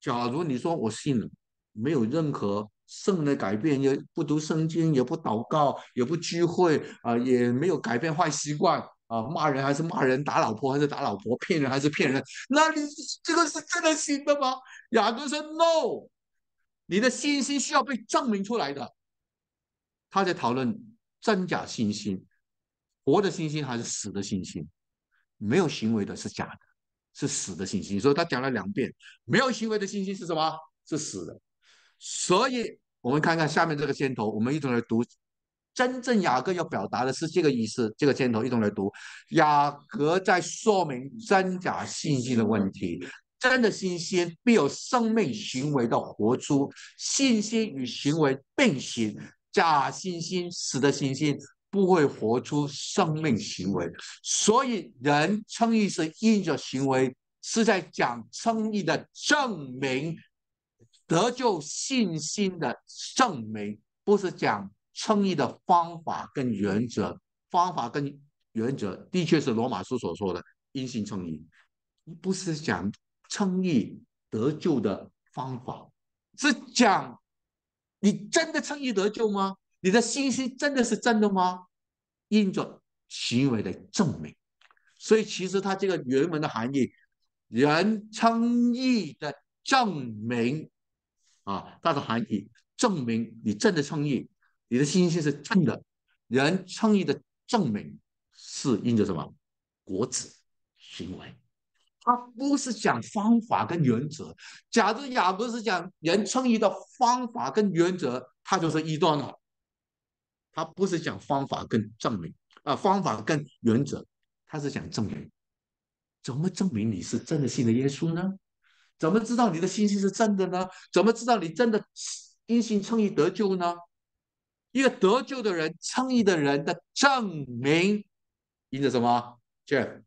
假如你说我信了，没有任何圣的改变，也不读圣经，也不祷告，也不聚会啊，也没有改变坏习惯啊，骂人还是骂人，打老婆还是打老婆，骗人还是骗人，那你这个是真的信的吗？亚各说 no，你的信心需要被证明出来的。他在讨论真假信心，活的信心还是死的信心？没有行为的是假的。是死的信心，所以他讲了两遍，没有行为的信心是什么？是死的。所以我们看看下面这个箭头，我们一同来读。真正雅各要表达的是这个意思，这个箭头一同来读。雅各在说明真假信心的问题。真的信心必有生命行为的活出，信心与行为并行。假信心、死的信心。不会活出生命行为，所以人称义是因着行为，是在讲称义的证明，得救信心的证明，不是讲称义的方法跟原则。方法跟原则的确是罗马书所说的因信称义，不是讲称义得救的方法，是讲你真的称义得救吗？你的信心真的是真的吗？因着行为的证明，所以其实它这个原文的含义，人称义的证明啊，它的含义证明你真的称义，你的信心是真的。人称义的证明是因着什么？果子行为，他不是讲方法跟原则。假如雅各是讲人称义的方法跟原则，他就是异端了。他不是讲方法跟证明啊，方法跟原则，他是讲证明。怎么证明你是真的信的耶稣呢？怎么知道你的信心是真的呢？怎么知道你真的因信称义得救呢？一个得救的人，称义的人的证明，因着什么？这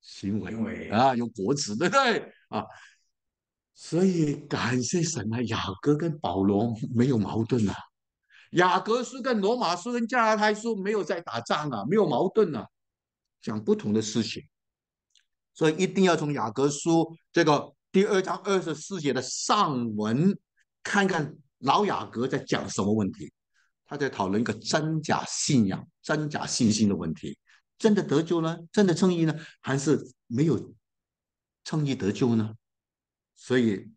行为啊，有果子，对不对啊？所以感谢神啊，雅各跟保罗没有矛盾啊。雅各书跟罗马书跟加拉太书没有在打仗啊，没有矛盾啊，讲不同的事情，所以一定要从雅各书这个第二章二十四节的上文看看老雅各在讲什么问题。他在讨论一个真假信仰、真假信心的问题：真的得救呢？真的称义呢？还是没有称义得救呢？所以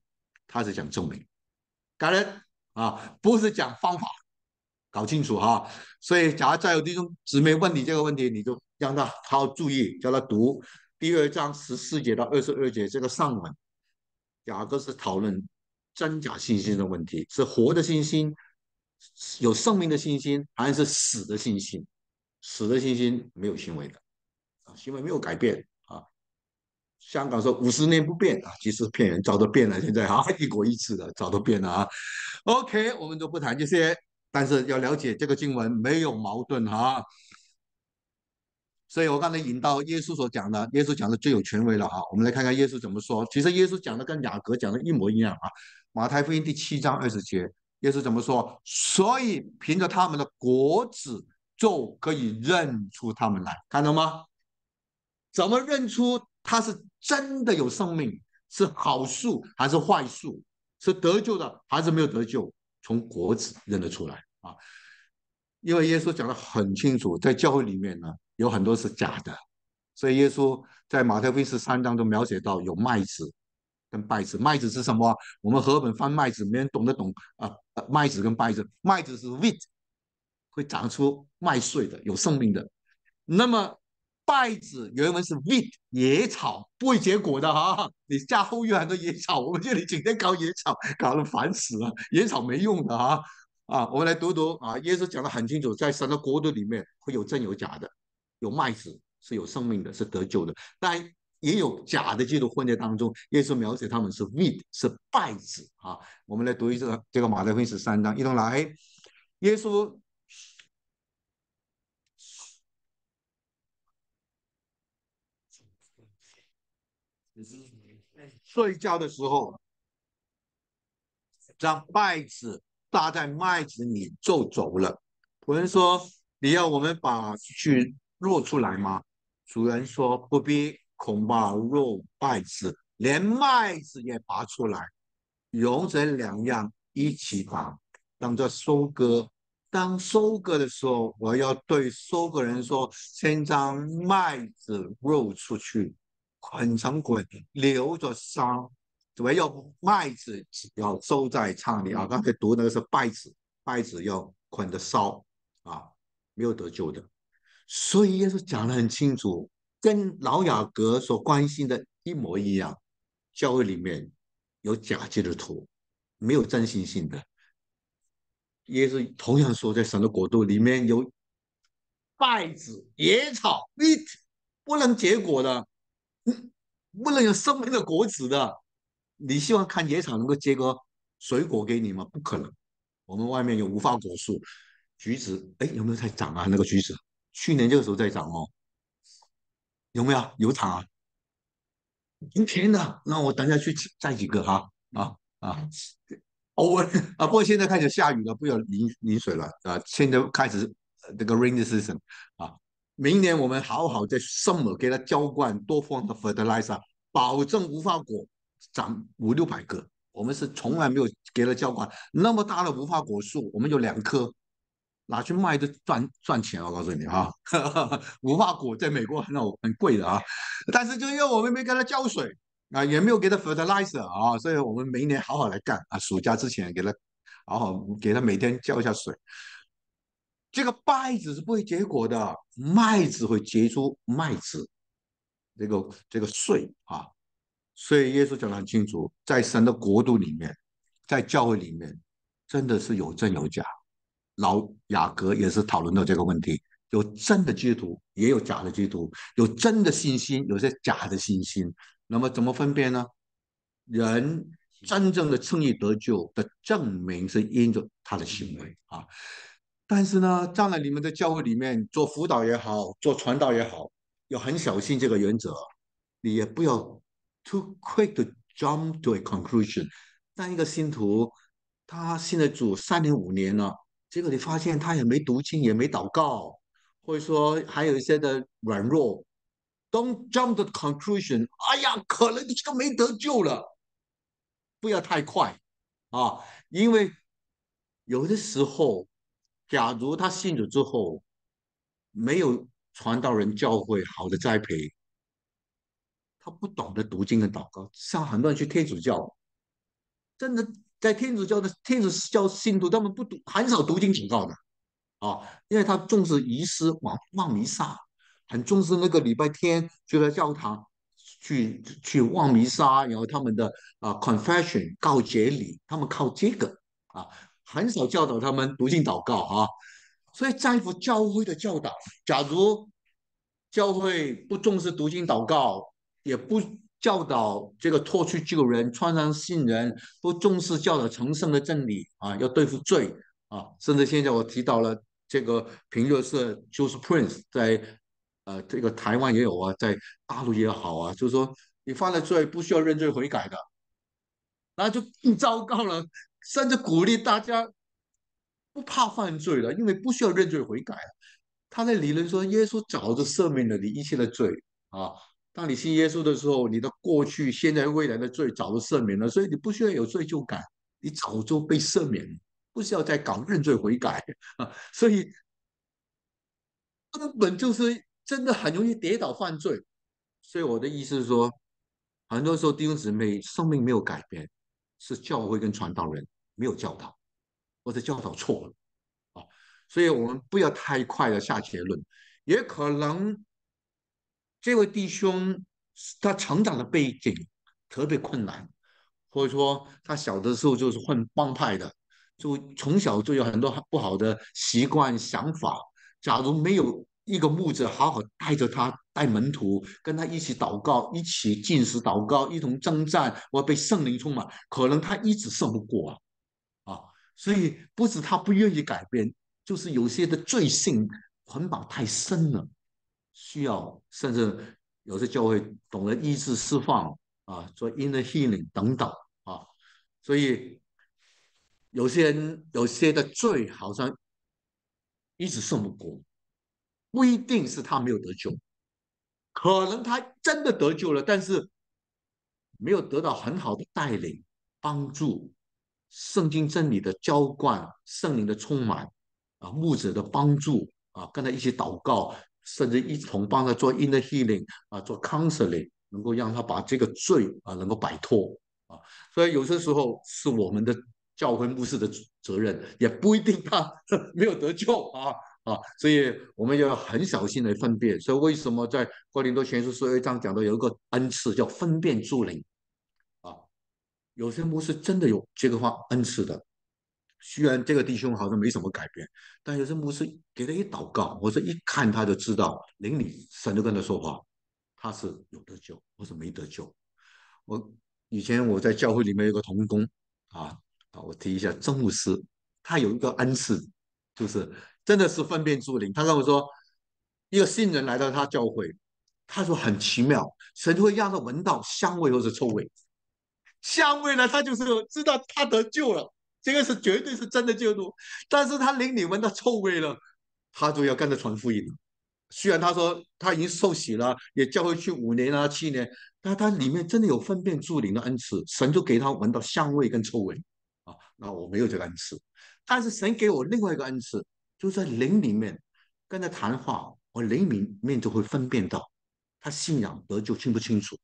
他是讲证明，感人啊，不是讲方法。搞清楚哈，所以假如再有弟兄姊妹问你这个问题，你就让他好好注意，叫他读第二章十四节到二十二节这个上文。雅各是讨论真假信心的问题，是活的信心，有生命的信心，还是死的信心？死的信心没有行为的啊，行为没有改变啊。香港说五十年不变啊，其实骗人，早都变了。现在啊，一国一制的，早都变了啊。OK，我们就不谈这些。但是要了解这个经文没有矛盾哈，所以我刚才引到耶稣所讲的，耶稣讲的最有权威了哈。我们来看看耶稣怎么说。其实耶稣讲的跟雅各讲的一模一样啊。马太福音第七章二十节，耶稣怎么说？所以凭着他们的果子就可以认出他们来，看到吗？怎么认出他是真的有生命，是好树还是坏树，是得救的还是没有得救？从果子认得出来啊，因为耶稣讲的很清楚，在教会里面呢，有很多是假的，所以耶稣在马太福音十三章都描写到有麦子跟稗子。麦子是什么？我们和本翻麦子，没人懂得懂啊。麦子跟稗子，麦子是 wheat，会长出麦穗的，有生命的。那么稗子原文是 wheat 野草，不会结果的哈。你家后院很多野草，我们这里整天搞野草，搞得烦死了。野草没用的哈。啊，我们来读读啊，耶稣讲的很清楚，在神的国度里面会有真有假的，有麦子是有生命的，是得救的，但也有假的基督混在当中。耶稣描写他们是 wheat 是稗子啊。我们来读一次这个马太福音十三章，一同来，耶稣。睡觉的时候，让麦子搭在麦子里就走了。仆人说：“你要我们把去落出来吗？”主人说：“不必，恐怕落败子，连麦子也拔出来，融成两样一起拔，当做收割。当收割的时候，我要对收割人说：先将麦子肉出去。”捆成捆，留着烧。主要麦子要收在仓里啊。刚才读那个是败子，败子要捆着烧啊，没有得救的。所以耶稣讲的很清楚，跟老雅阁所关心的一模一样。教会里面有假基督徒，没有真心性的。耶稣同样说，在神的国度里面有稗子、野草、不能结果的。不能有生命的果子的，你希望看野草能够结个水果给你吗？不可能。我们外面有无花果树、橘子，哎，有没有在长啊？那个橘子，去年这个时候在长哦，有没有？有长啊，挺甜的。那我等下去摘几个哈，啊啊，偶尔啊，不过现在开始下雨了，不要淋淋水了啊。现在开始这个 rainy season 啊。明年我们好好在 summer 给它浇灌，多放的 fertilizer，保证无花果长五六百个。我们是从来没有给它浇灌那么大的无花果树，我们有两棵，拿去卖就赚赚钱。我告诉你哈，*laughs* 无花果在美国很好很贵的啊，但是就因为我们没给它浇水啊，也没有给它 fertilizer 啊，所以我们明年好好来干啊，暑假之前给它好好给它每天浇一下水。这个稗子是不会结果的，麦子会结出麦子，这个这个穗啊，所以耶稣讲得很清楚，在神的国度里面，在教会里面，真的是有真有假。老雅各也是讨论到这个问题，有真的基督徒，也有假的基督徒，有真的信心，有些假的信心。那么怎么分辨呢？人真正的称义得救的证明是因着他的行为啊。但是呢，站在你们的教会里面做辅导也好，做传道也好，要很小心这个原则。你也不要 too quick to jump to a conclusion。当一个信徒，他信了主三年五年了，结果你发现他也没读经，也没祷告，或者说还有一些的软弱，don't jump to conclusion。哎呀，可能你这个没得救了，不要太快啊，因为有的时候。假如他信主之后没有传道人教会好的栽培，他不懂得读经跟祷告，像很多人去天主教，真的在天主教的天主教信徒，他们不读很少读经祷告的啊，因为他重视仪式，望望弥撒，很重视那个礼拜天就在教堂去去望弥撒，然后他们的啊 confession 告解礼，他们靠这个啊。很少教导他们读经祷告啊，所以在乎教会的教导。假如教会不重视读经祷告，也不教导这个脱去救人、创伤信人，不重视教导成圣的真理啊，要对付罪啊，甚至现在我提到了这个平乐社就是 Prince 在呃这个台湾也有啊，在大陆也好啊，就是说你犯了罪不需要认罪悔改的，那就更糟糕了。甚至鼓励大家不怕犯罪了，因为不需要认罪悔改。他的理论说，耶稣早就赦免了你一切的罪啊。当你信耶稣的时候，你的过去、现在、未来的罪早就赦免了，所以你不需要有罪疚感，你早就被赦免了，不需要再搞认罪悔改啊。*laughs* 所以根本就是真的很容易跌倒犯罪。所以我的意思是说，很多时候弟兄姊妹生命没有改变，是教会跟传道人。没有教导，或者教导错了啊，所以我们不要太快的下结论，也可能这位弟兄他成长的背景特别困难，或者说他小的时候就是混帮派的，就从小就有很多不好的习惯想法。假如没有一个牧者好好带着他，带门徒跟他一起祷告，一起进食祷告，一同征战，或被圣灵充满，可能他一直胜不过啊啊！所以不是他不愿意改变，就是有些的罪性捆绑太深了。需要，甚至有些教会懂得医治释放啊，做 inner healing 等等啊，所以有些人有些的罪好像一直胜不过，不一定是他没有得救，可能他真的得救了，但是没有得到很好的带领、帮助、圣经真理的浇灌、圣灵的充满啊、牧者的帮助啊，跟他一起祷告。甚至一同帮他做 inner healing 啊，做 counseling，能够让他把这个罪啊能够摆脱啊。所以有些时候是我们的教会牧师的责任，也不一定他 *laughs* 没有得救啊啊。所以我们要很小心来分辨。所以为什么在哥林多前书十二章讲到有一个恩赐叫分辨诸灵啊？有些牧师真的有这个话恩赐的。虽然这个弟兄好像没什么改变，但有些牧师给他一祷告，我说一看他就知道灵里神就跟他说话，他是有得救，或是没得救。我以前我在教会里面有个童工啊啊，我提一下曾牧师，他有一个恩赐，就是真的是分辨诸灵。他跟我说，一个新人来到他教会，他说很奇妙，神会让他闻到香味或者臭味，香味呢，他就是知道他得救了。这个是绝对是真的救度，但是他灵里闻到臭味了，他就要跟着传福音。虽然他说他已经受洗了，也教会去五年啊七年，但他里面真的有分辨助灵的恩赐，神就给他闻到香味跟臭味啊。那我没有这个恩赐，但是神给我另外一个恩赐，就在灵里面跟他谈话，我灵里面就会分辨到他信仰得救清不清楚。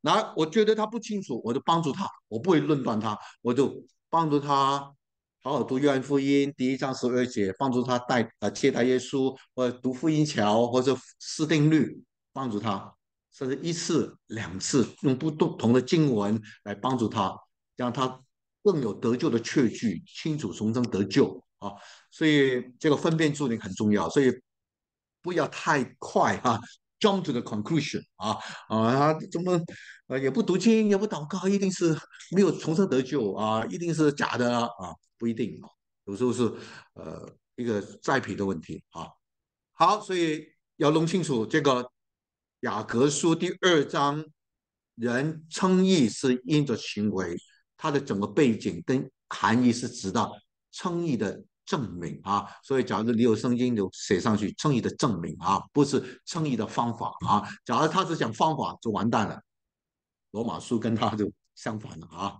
那我觉得他不清楚，我就帮助他，我不会论断他，我就。帮助他好好读约翰福音第一章十二节，帮助他带呃接待耶稣，或者读福音桥，或者施定律，帮助他，甚至一次两次用不同的经文来帮助他，让他更有得救的确据，清楚从中得救啊。所以这个分辨助灵很重要，所以不要太快啊。Jump to the conclusion 啊啊，怎么呃也不读经也不祷告，一定是没有重生得救啊，一定是假的啊，不一定，有时候是呃一个栽培的问题啊。好，所以要弄清楚这个雅各书第二章，人称义是因着行为，它的整个背景跟含义是指的称义的。证明啊，所以假如你有圣经，就写上去称义的证明啊，不是称义的方法啊。假如他是讲方法，就完蛋了。罗马书跟他就相反了啊。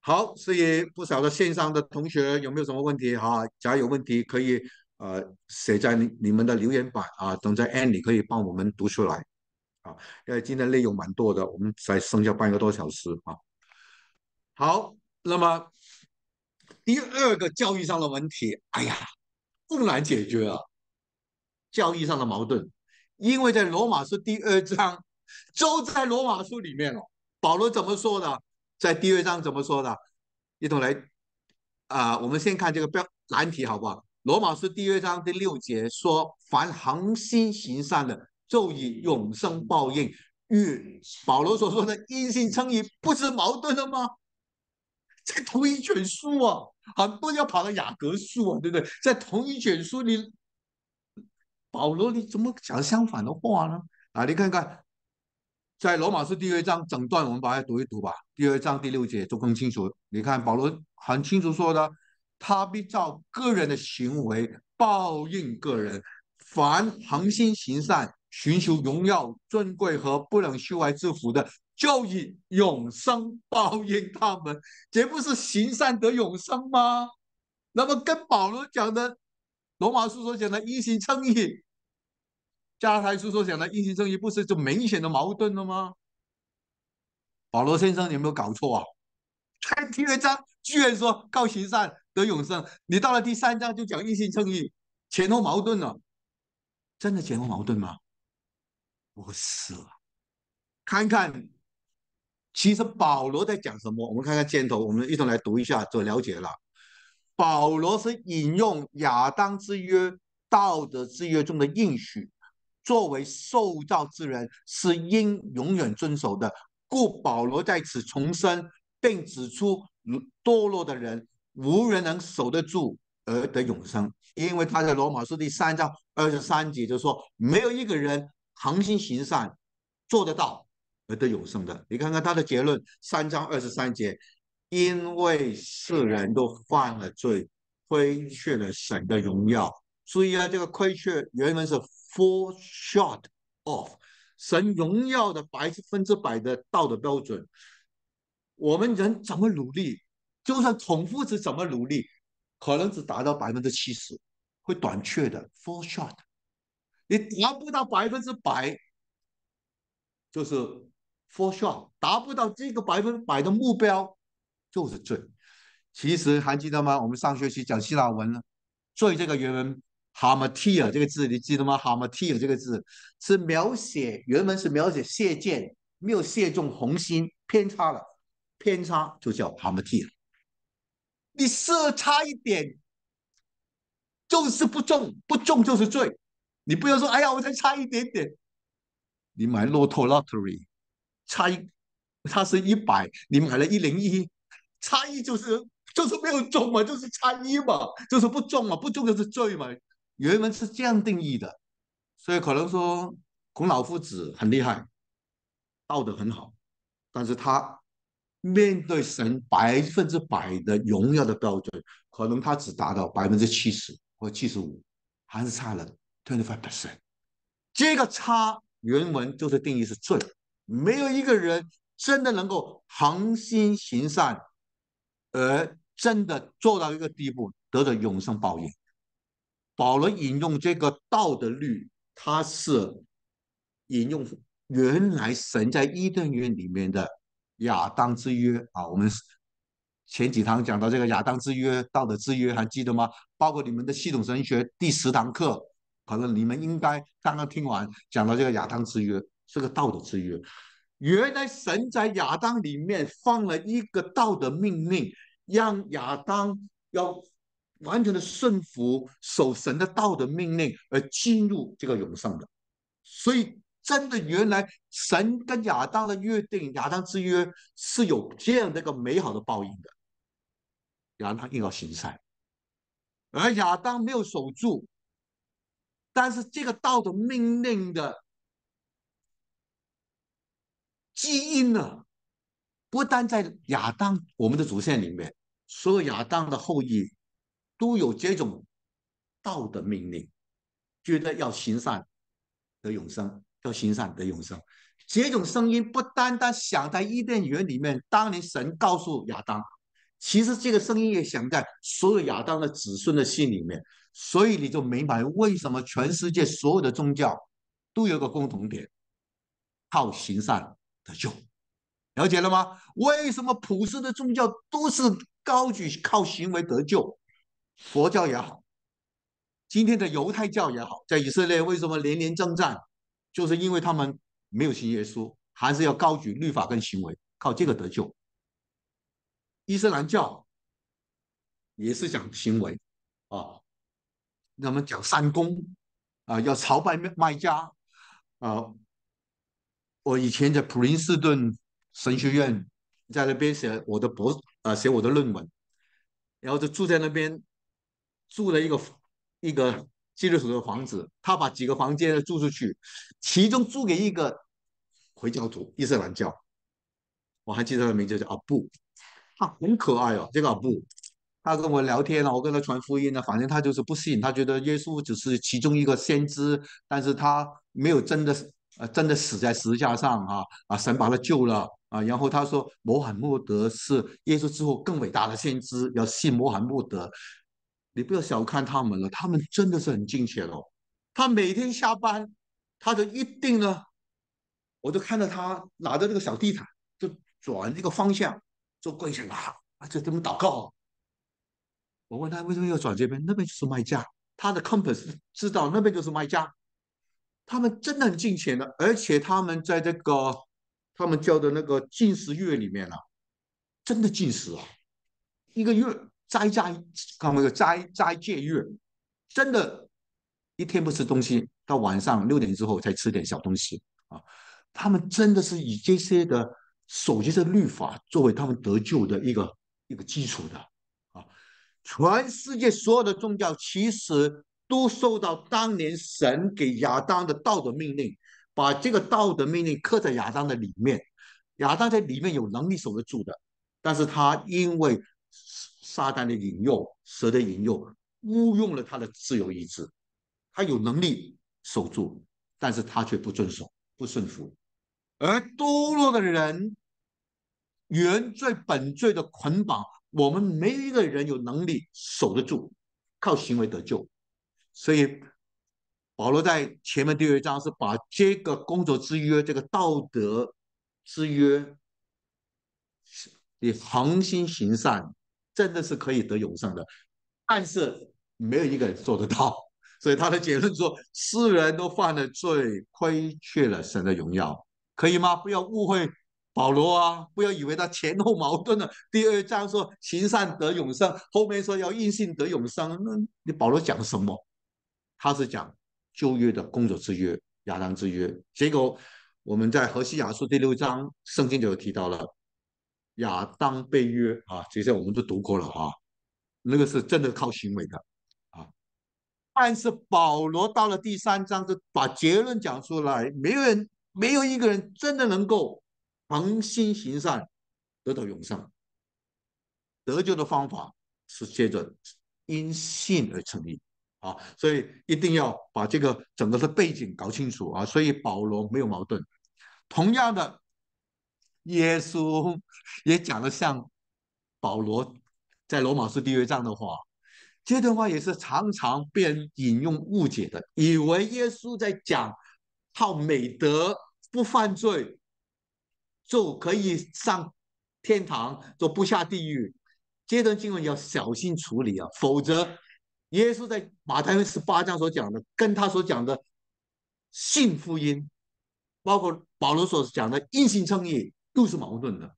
好，所以不晓得线上的同学有没有什么问题哈？假如有问题，可以呃写在你你们的留言板啊，等在 end 你可以帮我们读出来啊。因为今天内容蛮多的，我们才剩下半个多小时啊。好，那么。第二个教育上的问题，哎呀，不难解决啊！教育上的矛盾，因为在罗马书第二章，*laughs* 就在罗马书里面哦。保罗怎么说的？在第二章怎么说的？一同来啊！我们先看这个标难题好不好？罗马书第二章第六节说：“凡恒心行善的，就以永生报应。”与保罗所说的因信称义不是矛盾的吗？在同一卷书啊，很多人要跑到雅各书啊，对不对？在同一卷书里，保罗你怎么讲相反的话呢？啊，你看看，在罗马书第二章整段，我们把它读一读吧。第二章第六节就更清楚。你看保罗很清楚说的，他必照个人的行为报应个人，凡恒心行善、寻求荣耀、尊贵和不能修来之福的。就以永生报应他们，这不是行善得永生吗？那么跟保罗讲的罗马书所讲的一心称义，加拉太书所讲的一心称义，不是就明显的矛盾了吗？保罗先生你有没有搞错啊？看第二章居然说告行善得永生，你到了第三章就讲一心称义，前后矛盾了，真的前后矛盾吗？不是了。看看，其实保罗在讲什么？我们看看箭头，我们一同来读一下，就了解了。保罗是引用亚当之约、道德之约中的应许，作为受造之人是应永远遵守的。故保罗在此重申，并指出堕落的人无人能守得住而得永生，因为他在罗马书第三章二十三节就说，没有一个人恒心行善做得到而得永生的。你看看他的结论，三章二十三节。因为世人都犯了罪，亏缺了神的荣耀。注意啊，这个亏缺原文是 fall short of 神荣耀的百分之百的道德标准。我们人怎么努力，就算重复是怎么努力，可能只达到百分之七十，会短缺的 fall short。你达不到百分之百，就是 For sure，达不到这个百分百的目标。就是罪，其实还记得吗？我们上学期讲希腊文呢，罪这个原文 “hamartia” 这个字，你记得吗？“hamartia” 这个字是描写原文是描写射箭没有射中红心，偏差了，偏差就叫 “hamartia”。你射差一点就是不中，不中就是罪。你不要说“哎呀，我才差一点点”，你买骆驼 lottery 差一，它是一百，你买了一零一。差异就是就是没有中嘛，就是差异嘛，就是不中嘛，不中就是罪嘛。原文是这样定义的，所以可能说孔老夫子很厉害，道德很好，但是他面对神百分之百的荣耀的标准，可能他只达到百分之七十或七十五，还是差了 twenty five percent。这个差原文就是定义是罪，没有一个人真的能够恒心行善。而真的做到一个地步，得着永生报应。保罗引用这个道德律，他是引用原来神在伊甸园里面的亚当之约啊。我们前几堂讲到这个亚当之约、道德之约，还记得吗？包括你们的系统神学第十堂课，可能你们应该刚刚听完讲到这个亚当之约是个道德制约。原来神在亚当里面放了一个道德命令。让亚当要完全的顺服守神的道德命令而进入这个永生的，所以真的原来神跟亚当的约定，亚当之约是有这样的一个美好的报应的。亚当硬要行善，而亚当没有守住，但是这个道德命令的基因呢？不单在亚当我们的祖先里面，所有亚当的后裔都有这种道德命令，觉得要行善得永生，要行善得永生。这种声音不单单响在伊甸园里面，当年神告诉亚当，其实这个声音也响在所有亚当的子孙的心里面。所以你就明白为什么全世界所有的宗教都有个共同点：靠行善得救。了解了吗？为什么普世的宗教都是高举靠行为得救？佛教也好，今天的犹太教也好，在以色列为什么连连征战？就是因为他们没有信耶稣，还是要高举律法跟行为，靠这个得救。伊斯兰教也是讲行为啊，那么讲三公啊，要朝拜卖家啊。我以前在普林斯顿。神学院在那边写我的博呃写我的论文，然后就住在那边，住了一个一个基督徒的房子，他把几个房间租出去，其中租给一个回教徒伊斯兰教，我还记得他的名字叫阿布，他很可爱哦，这个阿布，他跟我聊天了，我跟他传福音呢，反正他就是不信，他觉得耶稣只是其中一个先知，但是他没有真的呃真的死在十字架上啊啊，神把他救了。啊，然后他说，摩罕默德是耶稣之后更伟大的先知，要信摩罕默德。你不要小看他们了，他们真的是很敬虔哦。他每天下班，他就一定呢，我就看到他拿着那个小地毯，就转这个方向，就跪下来啊，就这么祷告。我问他为什么要转这边？那边就是卖家，他的 compass 知道那边就是卖家。他们真的很敬虔的，而且他们在这个他们教的那个禁食月里面啊，真的禁食啊，一个月斋斋，看那个斋斋戒月，真的，一天不吃东西，到晚上六点之后才吃点小东西啊。他们真的是以这些的守这些律法作为他们得救的一个一个基础的啊。全世界所有的宗教其实。都受到当年神给亚当的道德命令，把这个道德命令刻在亚当的里面。亚当在里面有能力守得住的，但是他因为撒旦的引诱、蛇的引诱，误用了他的自由意志。他有能力守住，但是他却不遵守、不顺服。而堕落的人，原罪本罪的捆绑，我们没一个人有能力守得住，靠行为得救。所以保罗在前面第二章是把这个工作之约、这个道德之约，你恒心行善，真的是可以得永生的。但是没有一个人做得到，所以他的结论说：世人都犯了罪，亏缺了神的荣耀，可以吗？不要误会保罗啊，不要以为他前后矛盾了。第二章说行善得永生，后面说要因信得永生，那你保罗讲什么？他是讲旧约的工作之约、亚当之约，结果我们在何西雅书第六章圣经就有提到了亚当被约啊，这些我们都读过了啊，那个是真的靠行为的啊。但是保罗到了第三章就把结论讲出来，没有人没有一个人真的能够恒心行善得到永生，得救的方法是接着因信而成立。啊，所以一定要把这个整个的背景搞清楚啊！所以保罗没有矛盾。同样的，耶稣也讲了像保罗在罗马书第二章的话，这段话也是常常被人引用误解的，以为耶稣在讲靠美德不犯罪就可以上天堂，就不下地狱。这段经文要小心处理啊，否则。耶稣在马太福音十八章所讲的，跟他所讲的信福音，包括保罗所讲的硬性称义，都是矛盾的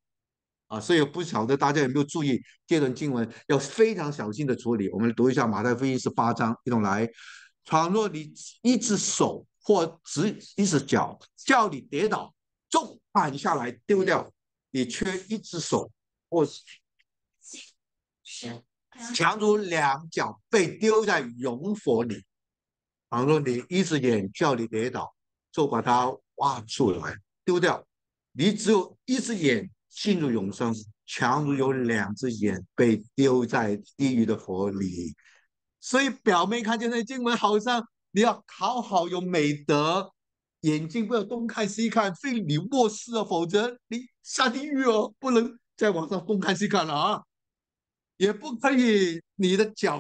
啊！所以不晓得大家有没有注意这段经文，要非常小心的处理。我们读一下马太福音十八章，一同来：倘若你一只手或只一只脚叫你跌倒，就砍下来丢掉；你缺一只手或 *laughs* 行。强如两脚被丢在熔火里，倘若你一只眼叫你跌倒，就把它挖出来丢掉。你只有一只眼进入永生，强如有两只眼被丢在地狱的火里。所以表面看见那经文，好像你要好好有美德，眼睛不要东看西看，非你莫视啊，否则你下地狱哦，不能再往上东看西看了啊。也不可以，你的脚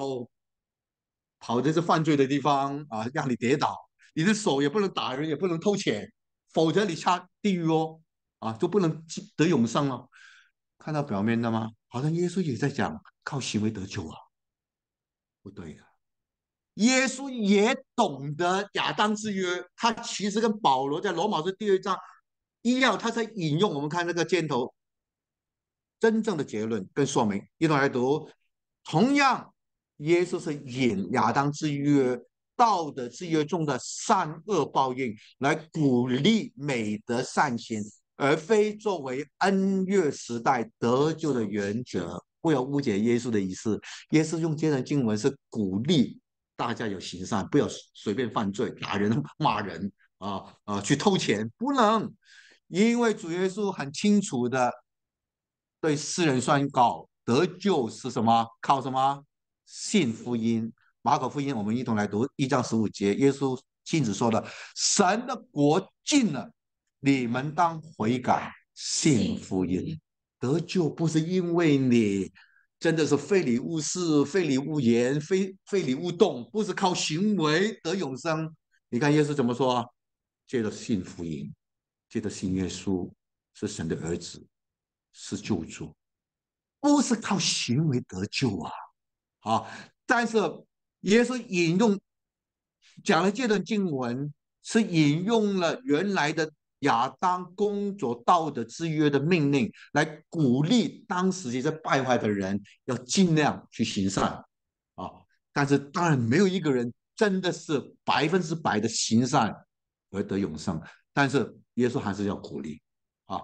跑在这犯罪的地方啊，让你跌倒；你的手也不能打人，也不能偷钱，否则你下地狱哦，啊，就不能得永生了。看到表面的吗？好像耶稣也在讲靠行为得救啊，不对的。耶稣也懂得亚当之约，他其实跟保罗在罗马书第二章一样，他在引用我们看那个箭头。真正的结论跟说明，一同来读。同样，耶稣是引亚当之约、道德之约中的善恶报应，来鼓励美德善行，而非作为恩怨时代得救的原则。不要误解耶稣的意思。耶稣用这段经文是鼓励大家有行善，不要随便犯罪、打人、骂人啊啊，去偷钱，不能。因为主耶稣很清楚的。对世人宣告得救是什么？靠什么？信福音。马可福音，我们一同来读一章十五节。耶稣亲自说的：“神的国近了，你们当悔改，信福音。得救不是因为你真的是非礼勿视、非礼勿言、非非礼勿动，不是靠行为得永生。你看耶稣怎么说？借着信福音，借着信耶稣是神的儿子。”是救助，不是靠行为得救啊！啊，但是耶稣引用讲了这段经文，是引用了原来的亚当工作道德制约的命令，来鼓励当时这些败坏的人要尽量去行善啊。但是当然没有一个人真的是百分之百的行善而得永生，但是耶稣还是要鼓励啊。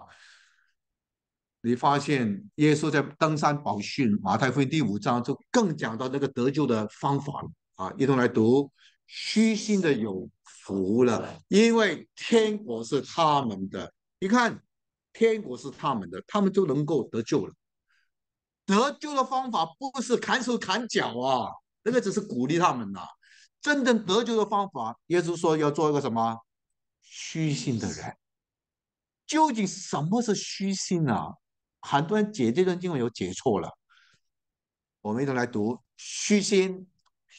你发现耶稣在登山宝训马太福音第五章就更讲到那个得救的方法了啊！一同来读：虚心的有福了，因为天国是他们的。你看，天国是他们的，他们就能够得救了。得救的方法不是砍手砍脚啊，那个只是鼓励他们呐。真正得救的方法，耶稣说要做一个什么虚心的人。究竟什么是虚心呢？很多人解这段经文有解错了，我们一同来读：虚心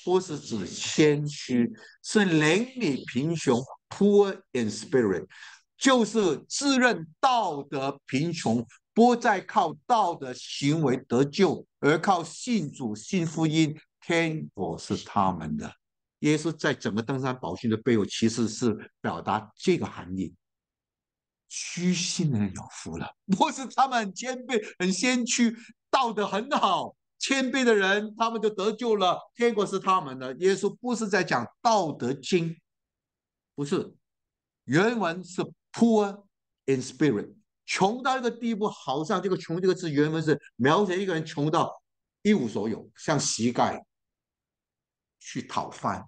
不是指谦虚，是灵里贫穷 （poor in spirit），就是自认道德贫穷，不再靠道德行为得救，而靠信主、信福音。天国是他们的。耶稣在整个登山宝训的背后，其实是表达这个含义。虚心的人有福了，*laughs* 不是他们很谦卑、很谦虚、道德很好、谦卑的人，他们就得救了。天国是他们的。耶稣不是在讲《道德经》，不是，原文是 “poor in spirit”，穷到一个地步，好像这个“穷”这个字原文是描写一个人穷到一无所有，像膝盖去讨饭，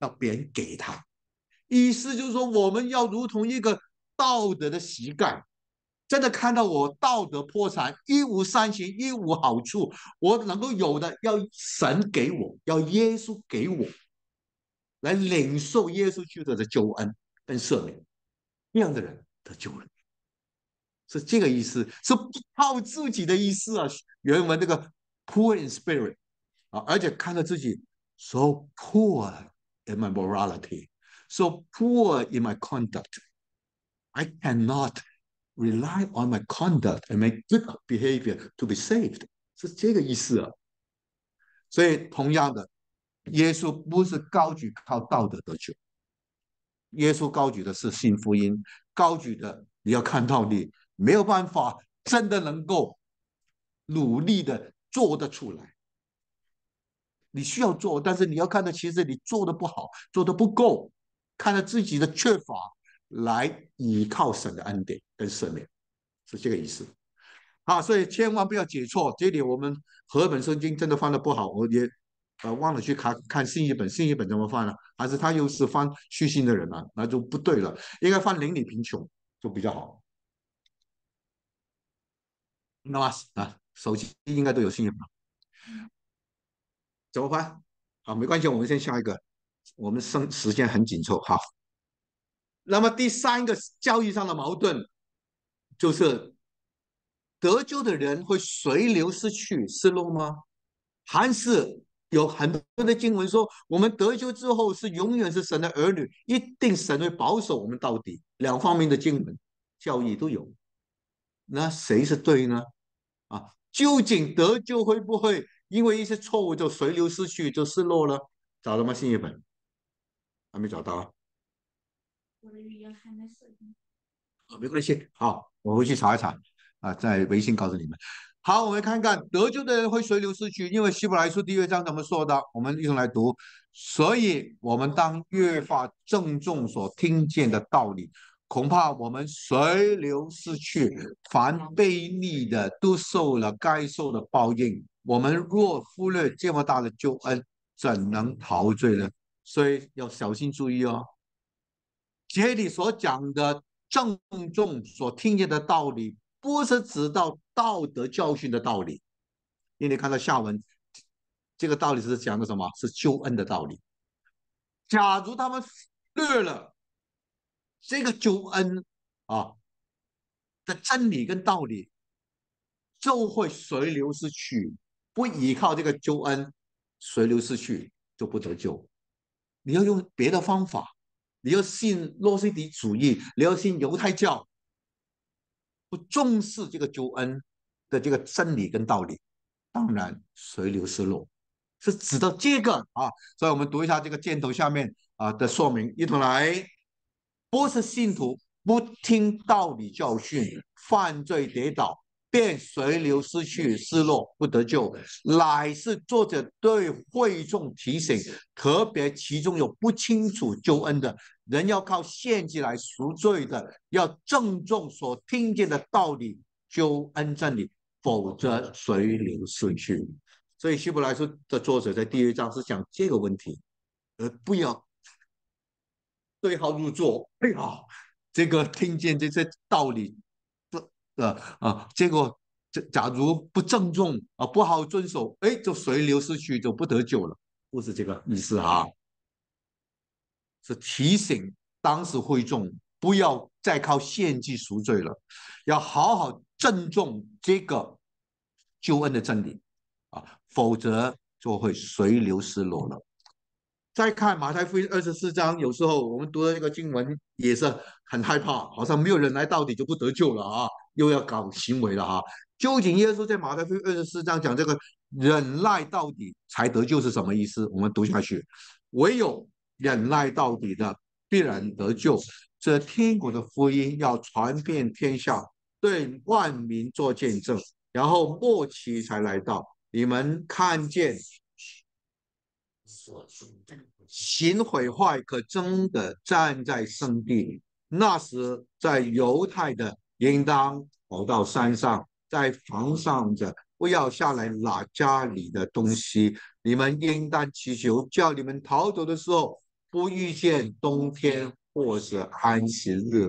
要别人给他，意思就是说，我们要如同一个。道德的膝盖，真的看到我道德破产，一无三行，一无好处。我能够有的，要神给我，要耶稣给我，来领受耶稣基督的救恩跟赦免。这样的人得救了，是这个意思，是不靠自己的意思啊。原文这个 poor in spirit 啊，而且看到自己 so poor in my morality，so poor in my conduct。I cannot rely on my conduct and my good behavior to be saved，是这个意思啊。所以，同样的，耶稣不是高举靠道德得救，耶稣高举的是信福音，高举的你要看到你没有办法真的能够努力的做得出来，你需要做，但是你要看到其实你做的不好，做的不够，看到自己的缺乏。来依靠神的恩典跟赦免，是这个意思。好，所以千万不要解错。这里我们和本圣经真的翻的不好，我也呃忘了去看看新译本，新译本怎么翻了？还是他又是翻虚心的人啊？那就不对了，应该翻邻里贫穷就比较好。那么啊，手机应该都有新译本，怎么翻？好，没关系，我们先下一个。我们生时间很紧凑，好。那么第三个教育上的矛盾，就是得救的人会随流失去失落吗？还是有很多的经文说，我们得救之后是永远是神的儿女，一定神会保守我们到底。两方面的经文教义都有，那谁是对呢？啊，究竟得救会不会因为一些错误就随流失去就失落了？找到吗？新一本还没找到啊。我的语言还没设定，啊，没关系，好，我回去查一查，啊，在微信告诉你们。好，我们看看得救的人会随流失去，因为希伯来书第二章怎么说的？我们一同来读。所以，我们当越发郑重所听见的道理，恐怕我们随流失去，凡被逆的都受了该受的报应。我们若忽略这么大的救恩，怎能陶醉呢？所以要小心注意哦。这里所讲的郑重所听见的道理，不是指到道德教训的道理。因为你看到下文，这个道理是讲的什么？是救恩的道理。假如他们略了这个救恩啊的真理跟道理，就会随流失去，不依靠这个救恩，随流失去就不得救。你要用别的方法。你要信洛西底主义，你要信犹太教，不重视这个救恩的这个真理跟道理，当然随流失落，是指的这个啊。所以我们读一下这个箭头下面啊的说明，一同来。不是信徒不听道理教训，犯罪跌倒，便随流失去失落不得救，乃是作者对会众提醒，特别其中有不清楚救恩的人，要靠献祭来赎罪的，要郑重所听见的道理救恩真理，否则随流失去。所以希伯来书的作者在第一章是讲这个问题，而不要对号入座。哎呀，这个听见这些道理。啊啊，结果这假如不郑重啊，不好遵守，哎，就随流失去，就不得救了，不是这个意思啊。是提醒当时会众不要再靠献祭赎罪了，要好好郑重这个救恩的真理啊，否则就会随流失落了。再看马太福音二十四章，有时候我们读的这个经文也是很害怕，好像没有人来到底就不得救了啊。又要搞行为了啊？究竟耶稣在马太福音二十四章讲这个忍耐到底才得救是什么意思？我们读下去，唯有忍耐到底的必然得救。这天国的福音要传遍天下，对万民做见证，然后末期才来到。你们看见行毁坏可真的站在圣地，那时在犹太的。应当跑到山上，在房上着，不要下来拿家里的东西。你们应当祈求，叫你们逃走的时候不遇见冬天或是安息日。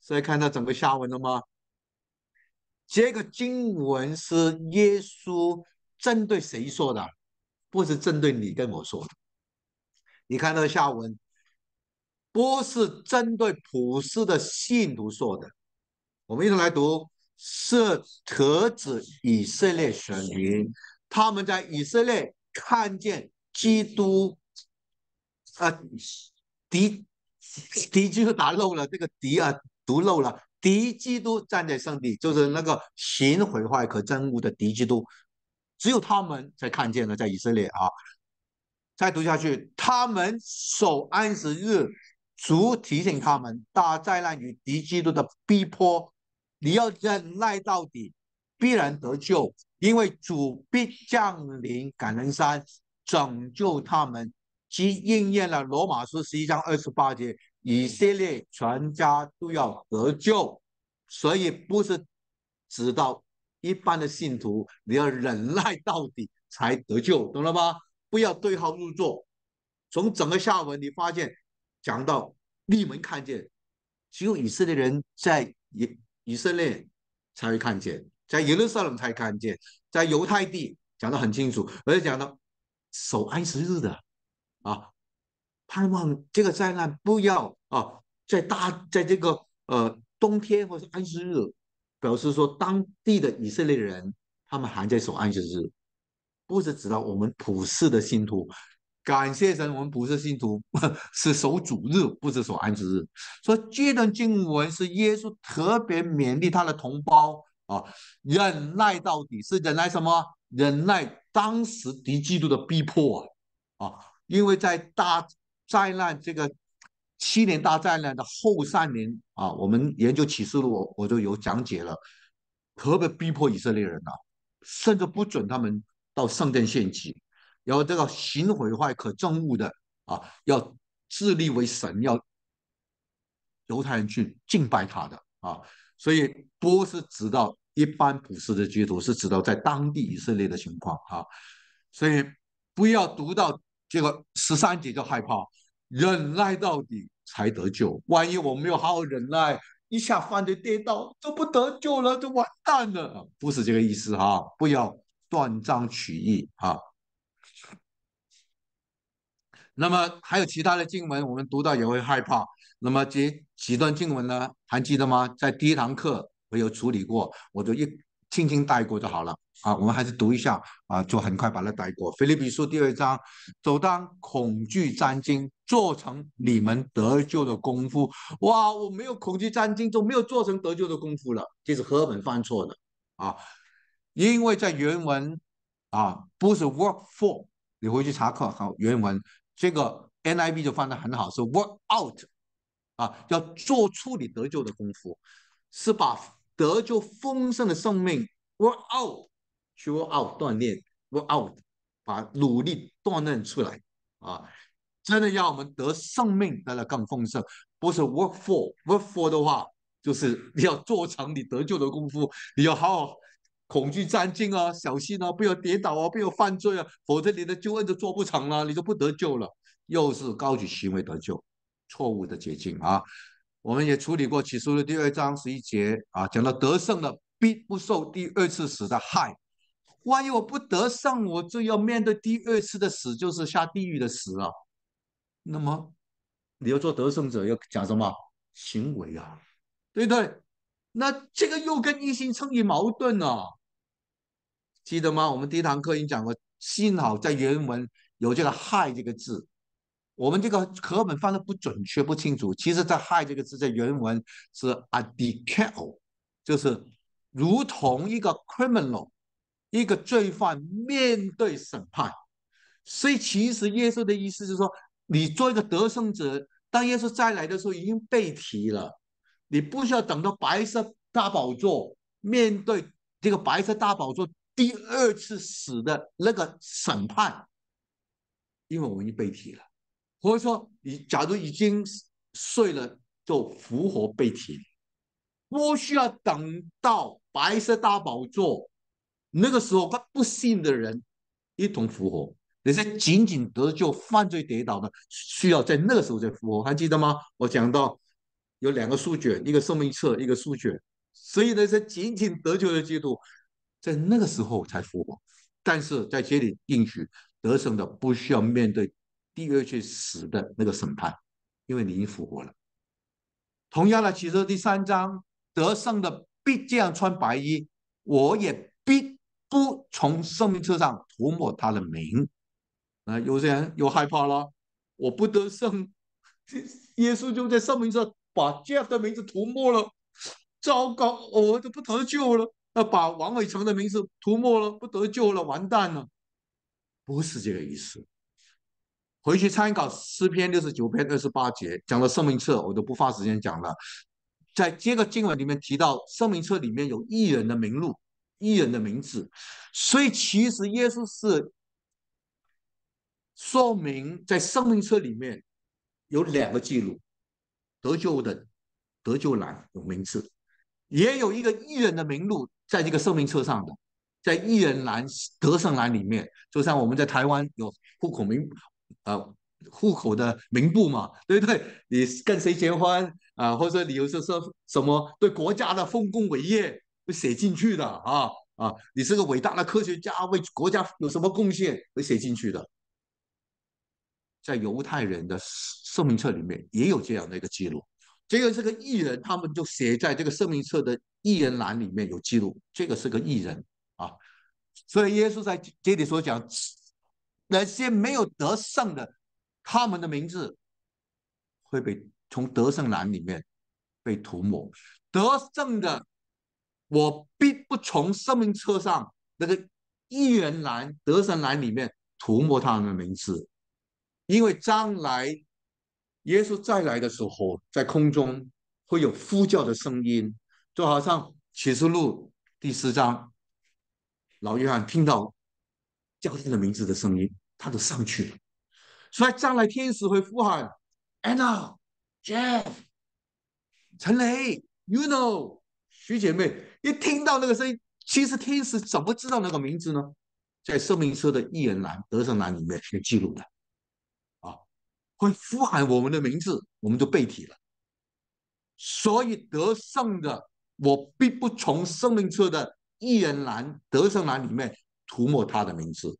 所以看到整个下文了吗？这个经文是耶稣针对谁说的？不是针对你跟我说的。你看到下文，不是针对普世的信徒说的。我们一同来读，是特指以色列选民，他们在以色列看见基督，啊，敌敌基督打漏了这个敌啊，读漏了敌基督站在圣地，就是那个行毁坏可憎恶的敌基督，只有他们才看见了在以色列啊。再读下去，他们守安息日，主提醒他们大灾难与敌基督的逼迫。你要忍耐到底，必然得救，因为主必降临感恩山，拯救他们，即应验了罗马书十一章二十八节，以色列全家都要得救。所以不是指到一般的信徒，你要忍耐到底才得救，懂了吗？不要对号入座。从整个下文你发现，讲到你们看见，只有以色列人在以。以色列才会看见，在耶路撒冷才看见，在犹太地讲得很清楚，而且讲到守安息日的啊，盼望这个灾难不要啊，在大在这个呃冬天或是安息日，表示说当地的以色列人他们还在守安息日，不是指到我们普世的信徒。感谢神，我们不是信徒，*laughs* 是守主日，不是守安息日。所以这段经文是耶稣特别勉励他的同胞啊，忍耐到底，是忍耐什么？忍耐当时敌基督的逼迫啊啊！因为在大灾难这个七年大灾难的后三年啊，我们研究启示录，我我就有讲解了，特别逼迫以色列人啊，甚至不准他们到圣殿献祭。然后这个行毁坏可憎恶的啊，要自立为神，要犹太人去敬拜他的啊，所以不是指到一般普世的基督徒，是指到在当地以色列的情况啊，所以不要读到这个十三节就害怕，忍耐到底才得救。万一我没有好好忍耐，一下犯罪跌倒就不得救了，就完蛋了。不是这个意思哈，不要断章取义啊。那么还有其他的经文，我们读到也会害怕。那么这几段经文呢，还记得吗？在第一堂课我有处理过，我就一轻轻带过就好了啊。我们还是读一下啊，就很快把它带过。腓立比书第二章，走当恐惧战惊，做成你们得救的功夫。哇，我没有恐惧战惊，就没有做成得救的功夫了。这是何本犯错的啊？因为在原文啊，不是 work for，你回去查课好原文。这个 NIV 就翻得很好，是 work out 啊，要做出你得救的功夫，是把得救丰盛的生命 work out，去 work out 锻炼 work out，把努力锻炼出来啊，真的要我们得生命得了更丰盛，不是 work for work for 的话，就是你要做成你得救的功夫，你要好好恐惧战惊啊，小心啊，不要跌倒啊，不要犯罪啊，否则你的救恩就做不成了，你就不得救了，又是高举行为得救。错误的捷径啊！我们也处理过起诉的第二章十一节啊，讲到得胜的必不受第二次死的害。万一我不得胜，我就要面对第二次的死，就是下地狱的死啊。那么你要做得胜者，要讲什么行为啊？对不对？那这个又跟一心称义矛盾啊？记得吗？我们第一堂课已经讲过，幸好在原文有这个“害”这个字。我们这个课本放的不准确、不清楚。其实，在“害”这个字在原文是 “adical”，就是如同一个 criminal，一个罪犯面对审判。所以，其实耶稣的意思是说，你做一个得胜者，当耶稣再来的时候已经被提了，你不需要等到白色大宝座面对这个白色大宝座第二次死的那个审判，因为我们已经被提了。或者说，你假如已经睡了，就复活被提，不需要等到白色大宝座那个时候，跟不信的人一同复活。那些仅仅得救、犯罪跌倒的，需要在那个时候再复活。还记得吗？我讲到有两个书卷，一个生命册，一个书卷。所以那些仅仅得救的基督，在那个时候才复活。但是在这里应许得胜的，不需要面对。第二去死的那个审判，因为你已经复活了。同样的，其实第三章得胜的必这样穿白衣，我也必不从生命册上涂抹他的名。啊，有些人又害怕了，我不得胜，耶稣就在生命册把这样的名字涂抹了。糟糕，我就不得救了。那把王伟成的名字涂抹了，不得救了，完蛋了。不是这个意思。回去参考诗篇六十九篇二十八节，讲了生命册，我都不花时间讲了。在这个经文里面提到，生命册里面有艺人的名录、艺人的名字，所以其实耶稣是说明在生命册里面有两个记录：得救的得救栏有名字，也有一个艺人的名录在这个生命册上的，在艺人栏得胜栏里面，就像我们在台湾有户口名。呃，户口的名簿嘛，对不对？你跟谁结婚啊？或者你有时说什么对国家的丰功伟业会写进去的啊啊！你是个伟大的科学家，为国家有什么贡献会写进去的。在犹太人的生命册里面也有这样的一个记录。这个是个艺人，他们就写在这个生命册的艺人栏里面有记录。这个是个艺人啊，所以耶稣在这里所讲。那些没有得胜的，他们的名字会被从得胜栏里面被涂抹。得胜的，我必不从生命册上那个一元栏、得胜栏里面涂抹他们的名字，因为将来耶稣再来的时候，在空中会有呼叫的声音，就好像启示录第四章，老约翰听到。叫他的名字的声音，他都上去了。所以将来天使会呼喊：“Anna、Jeff、陈雷、You know，徐姐妹。”一听到那个声音，其实天使怎么知道那个名字呢？在生命车的一人栏、得胜栏里面有记录的。啊，会呼喊我们的名字，我们就背题了。所以得胜的，我并不从生命册的一人栏、得胜栏里面。涂抹他的名字，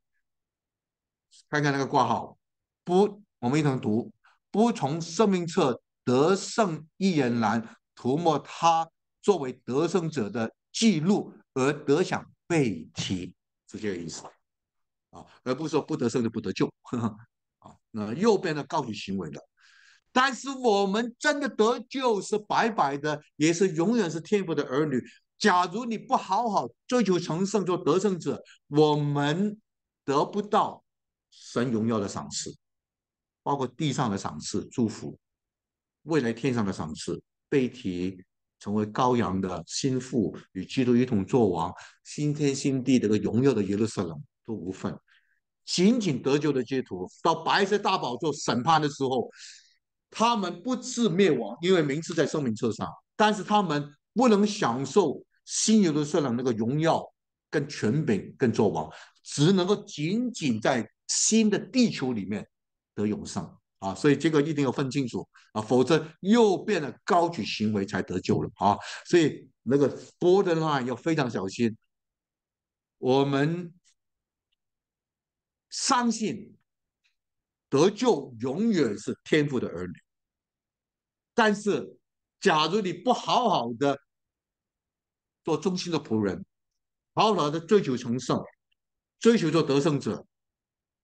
看看那个挂号，不，我们一同读，不从生命册得胜一人栏涂抹他作为得胜者的记录而得享被提，是这个意思。啊，而不是说不得胜就不得救，*laughs* 啊，那右边的告诉行为的，但是我们真的得救是白白的，也是永远是天父的儿女。假如你不好好追求成圣，做得胜者，我们得不到神荣耀的赏赐，包括地上的赏赐、祝福。未来天上的赏赐，被提成为羔羊的心腹，与基督一同作王，新天新地这个荣耀的耶路撒冷都无份。仅仅得救的基督徒到白色大宝座审判的时候，他们不致灭亡，因为名字在生命册上，但是他们不能享受新耶路撒冷那个荣耀、跟权柄、跟作王，只能够仅仅在新的地球里面得永生。啊，所以这个一定要分清楚啊，否则又变得高举行为才得救了啊。所以那个 borderline 要非常小心。我们相信得救永远是天赋的儿女，但是假如你不好好的做忠心的仆人，好好的追求成圣，追求做得胜者，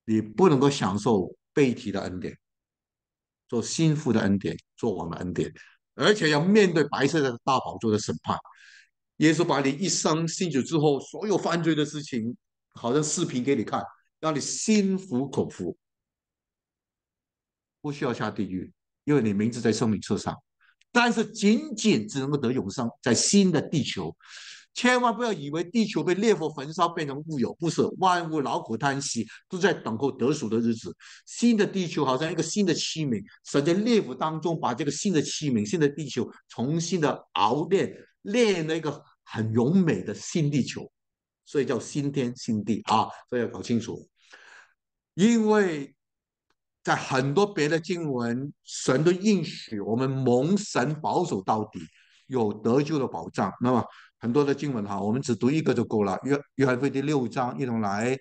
你不能够享受被提的恩典。做心腹的恩典，做王的恩典，而且要面对白色的大宝座的审判。耶稣把你一生信主之后所有犯罪的事情，好像视频给你看，让你心服口服，不需要下地狱，因为你名字在生命册上。但是仅仅只能够得永生，在新的地球。千万不要以为地球被烈火焚烧变成乌有，不是万物劳苦叹息，都在等候得赎的日子。新的地球好像一个新的器皿，神在烈火当中把这个新的器皿、新的地球重新的熬炼，炼了一个很柔美的新地球，所以叫新天新地啊！所以要搞清楚，因为在很多别的经文，神都应许我们蒙神保守到底，有得救的保障。那么。很多的经文哈，我们只读一个就够了。约约翰福第六章，一同来。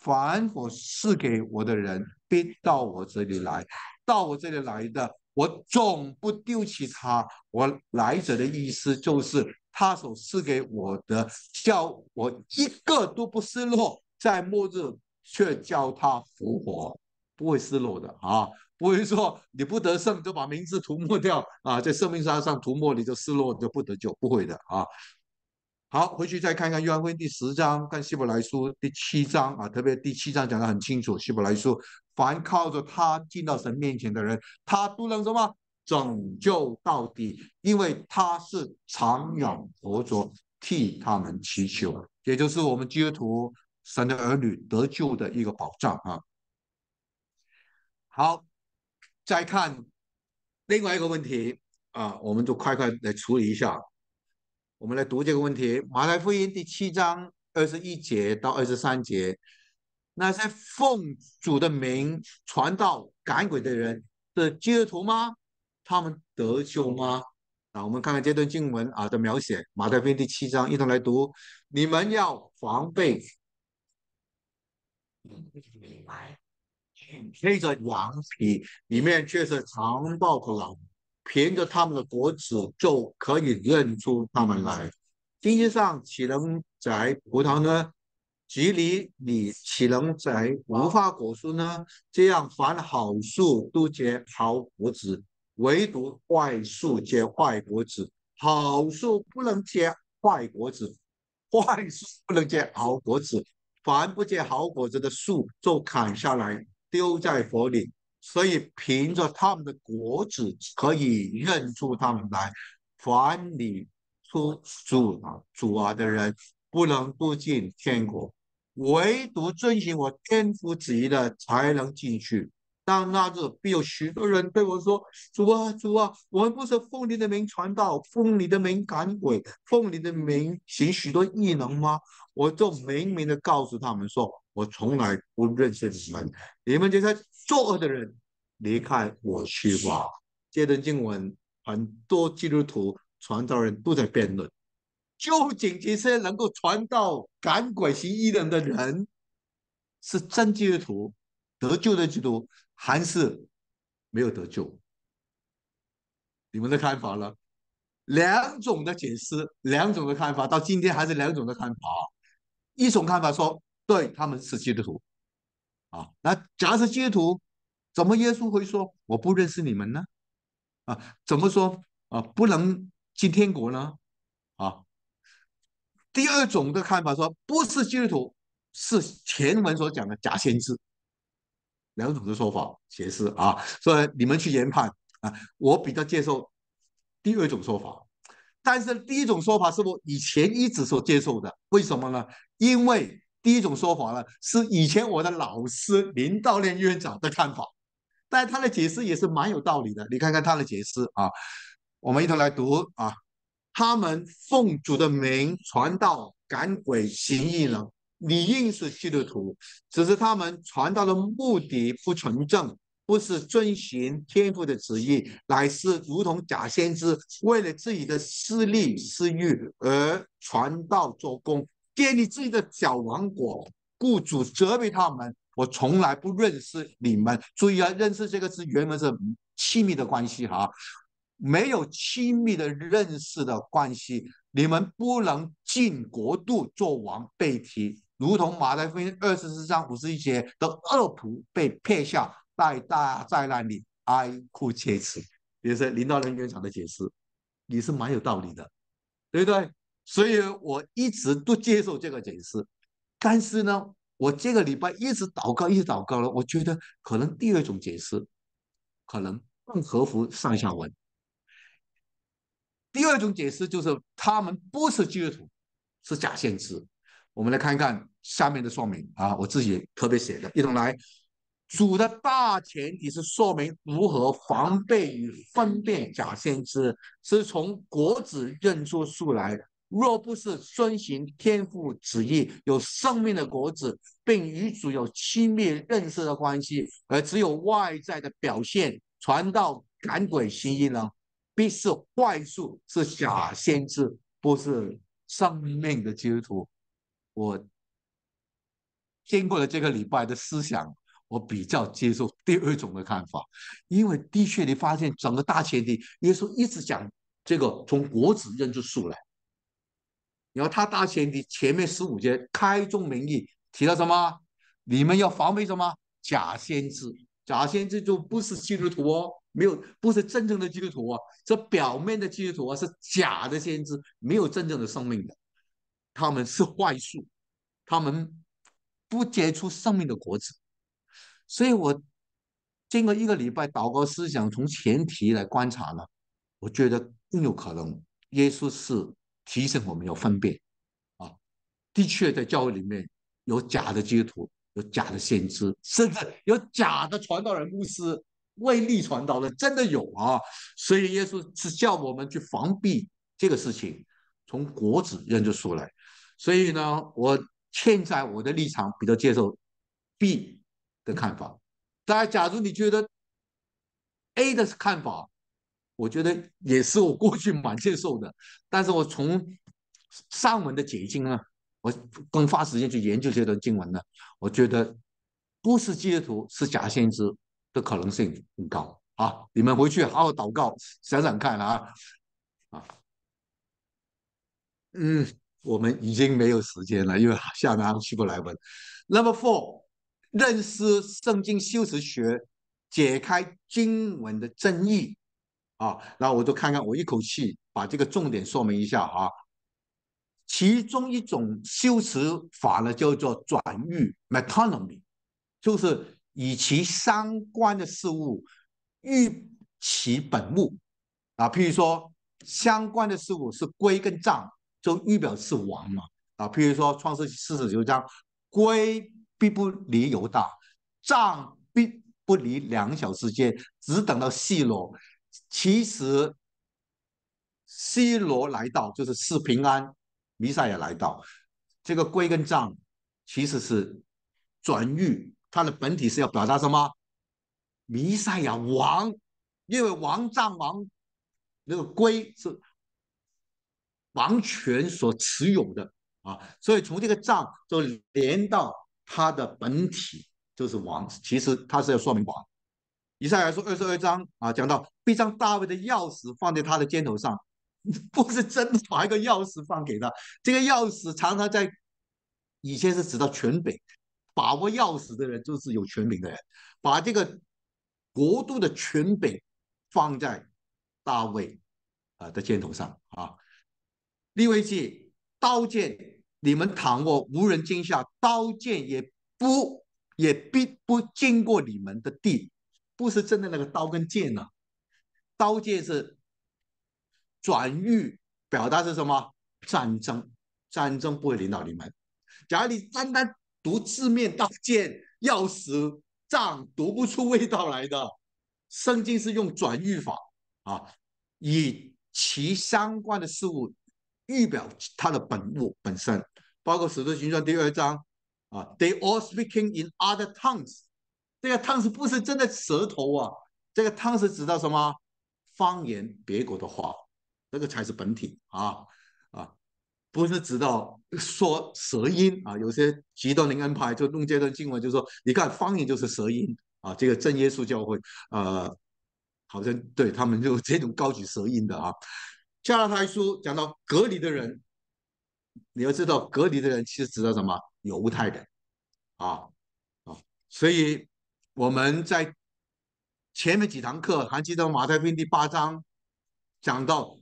凡我赐给我的人，必到我这里来。到我这里来的，我总不丢弃他。我来者的意思就是，他所赐给我的，叫我一个都不失落，在末日却叫他复活，不会失落的啊！不会说你不得胜就把名字涂抹掉啊，在生命沙上涂抹你就失落你就不得救，不会的啊。好，回去再看看约翰福音第十章跟希伯来书第七章啊，特别第七章讲得很清楚。希伯来书，凡靠着他进到神面前的人，他都能什么拯救到底，因为他是长远活着替他们祈求，也就是我们基督徒神的儿女得救的一个保障啊。好，再看另外一个问题啊，我们就快快来处理一下。我们来读这个问题，《马太福音》第七章二十一节到二十三节，那些奉主的名传道赶鬼的人是基督徒吗？他们得救吗？啊，我们看看这段经文啊的描写，《马太福音》第七章，一同来读：你们要防备，披着羊皮，里面却是残暴的狼。凭着他们的果子就可以认出他们来。经济上岂能摘葡萄呢？吉里里岂能摘无花果树呢？这样，凡好树都结好果子，唯独坏树结坏果子。好树不能结坏果子，坏树不能结好果子。凡不结好果子的树，就砍下来丢在火里。所以凭着他们的果子可以认出他们来。凡你出主啊主啊的人，不能不进天国，唯独遵循我天父旨意的才能进去。当那日必有许多人对我说：“主啊主啊，我们不是奉你的名传道，奉你的名赶鬼，奉你的名行许多异能吗？”我就明明的告诉他们说：“我从来不认识你们，你们这些。”作恶的人离开我去吧。这段经文，很多基督徒传道人都在辩论：究竟这些能够传道赶鬼行异能的人，是真基督徒得救的基督，还是没有得救？你们的看法呢？两种的解释，两种的看法，到今天还是两种的看法啊。一种看法说，对他们是基督徒。啊，那假设基督徒，怎么耶稣会说我不认识你们呢？啊，怎么说啊不能进天国呢？啊，第二种的看法说不是基督徒，是前文所讲的假先知，两种的说法解释啊，所以你们去研判啊，我比较接受第二种说法。但是第一种说法是我以前一直所接受的，为什么呢？因为第一种说法呢是以前我的老师林道炼院长的看法，但他的解释也是蛮有道理的。你看看他的解释啊，我们一同来读啊。他们奉主的名传道、赶鬼、行异能，理应是基督徒，只是他们传道的目的不纯正。不是遵循天父的旨意，乃是如同假先知，为了自己的私利私欲而传道做工，建立自己的小王国。雇主责备他们：“我从来不认识你们。”注意啊，认识这个是原文是亲密的关系哈，没有亲密的认识的关系，你们不能进国度做王。被提，如同马太福音二十四章五十一节的恶仆被撇下。在大灾难里哀哭切齿，也是领导人员长的解释，也是蛮有道理的，对不对？所以我一直都接受这个解释。但是呢，我这个礼拜一直祷告，一直祷告了，我觉得可能第二种解释可能更合乎上下文。第二种解释就是他们不是基督徒，是假先知。我们来看一看下面的说明啊，我自己特别写的，一同来。主的大前提是说明如何防备与分辨假先知，是从果子认出树来。若不是遵循天父旨意，有生命的果子，并与主有亲密认识的关系，而只有外在的表现，传道赶鬼行异能，必是坏树，是假先知，不是生命的基督徒。我经过了这个礼拜的思想。我比较接受第二种的看法，因为的确你发现整个大前提，耶稣一直讲这个从果子认出树来。然后他大前提前面十五节开宗明义提到什么？你们要防备什么？假先知，假先知就不是基督徒哦，没有不是真正的基督徒啊，这表面的基督徒啊是假的先知，没有真正的生命的，他们是坏树，他们不结出生命的果子。所以，我经过一个礼拜祷告思想，从前提来观察呢，我觉得更有可能，耶稣是提醒我们要分辨啊。的确，在教会里面有假的基督徒，有假的先知，甚至有假的传道人、牧师为利传道的，真的有啊。所以，耶稣是叫我们去防避这个事情，从果子认出出来。所以呢，我现在我的立场比较接受 B。的看法，大家，假如你觉得 A 的看法，我觉得也是我过去蛮接受的。但是我从上文的解经呢，我更花时间去研究这段经文呢，我觉得不是基督徒是假先知的可能性很高啊！你们回去好好祷告，想想看啊啊！嗯，我们已经没有时间了，因为下面还有希伯来文。Number four。认识圣经修辞学，解开经文的争议啊，然后我就看看，我一口气把这个重点说明一下啊。其中一种修辞法呢，叫做转喻 （metonymy），就是以其相关的事物喻其本物啊。譬如说，相关的事物是龟跟杖，就预表是王嘛啊。譬如说，创世四十九章龟。必不离犹大，仗必不离两小之间，只等到西罗。其实西罗来到就是是平安，弥赛亚来到。这个归跟杖其实是转喻，它的本体是要表达什么？弥赛亚王，因为王杖王那个龟是王权所持有的啊，所以从这个杖就连到。他的本体就是王，其实他是要说明王。以赛亚书二十二章啊，讲到必将大卫的钥匙放在他的肩头上，*laughs* 不是真的把一个钥匙放给他。这个钥匙常常在以前是指到权柄，把握钥匙的人就是有权柄的人，把这个国度的权柄放在大卫啊的肩头上啊。利未记刀剑。你们躺卧无人惊吓，刀剑也不也必不经过你们的地，不是真的那个刀跟剑啊，刀剑是转喻，表达是什么？战争，战争不会领导你们。假如你单单读字面，刀剑要死，仗读不出味道来的。圣经是用转喻法啊，以其相关的事物预表它的本物本身，包括使徒行传第二章啊，They all speaking in other tongues。这个 tongues” 不是真的舌头啊，这个 tongue 是指到什么？方言别国的话，这个才是本体啊啊，不是指到说舌音啊。有些极端灵恩派就弄这段经文，就说你看方言就是舌音。啊，这个真耶稣教会，呃，好像对他们就这种高举舌音的啊。加拉太书讲到隔离的人，你要知道隔离的人其实指的什么？犹太人啊啊，所以我们在前面几堂课还记得马太福音第八章讲到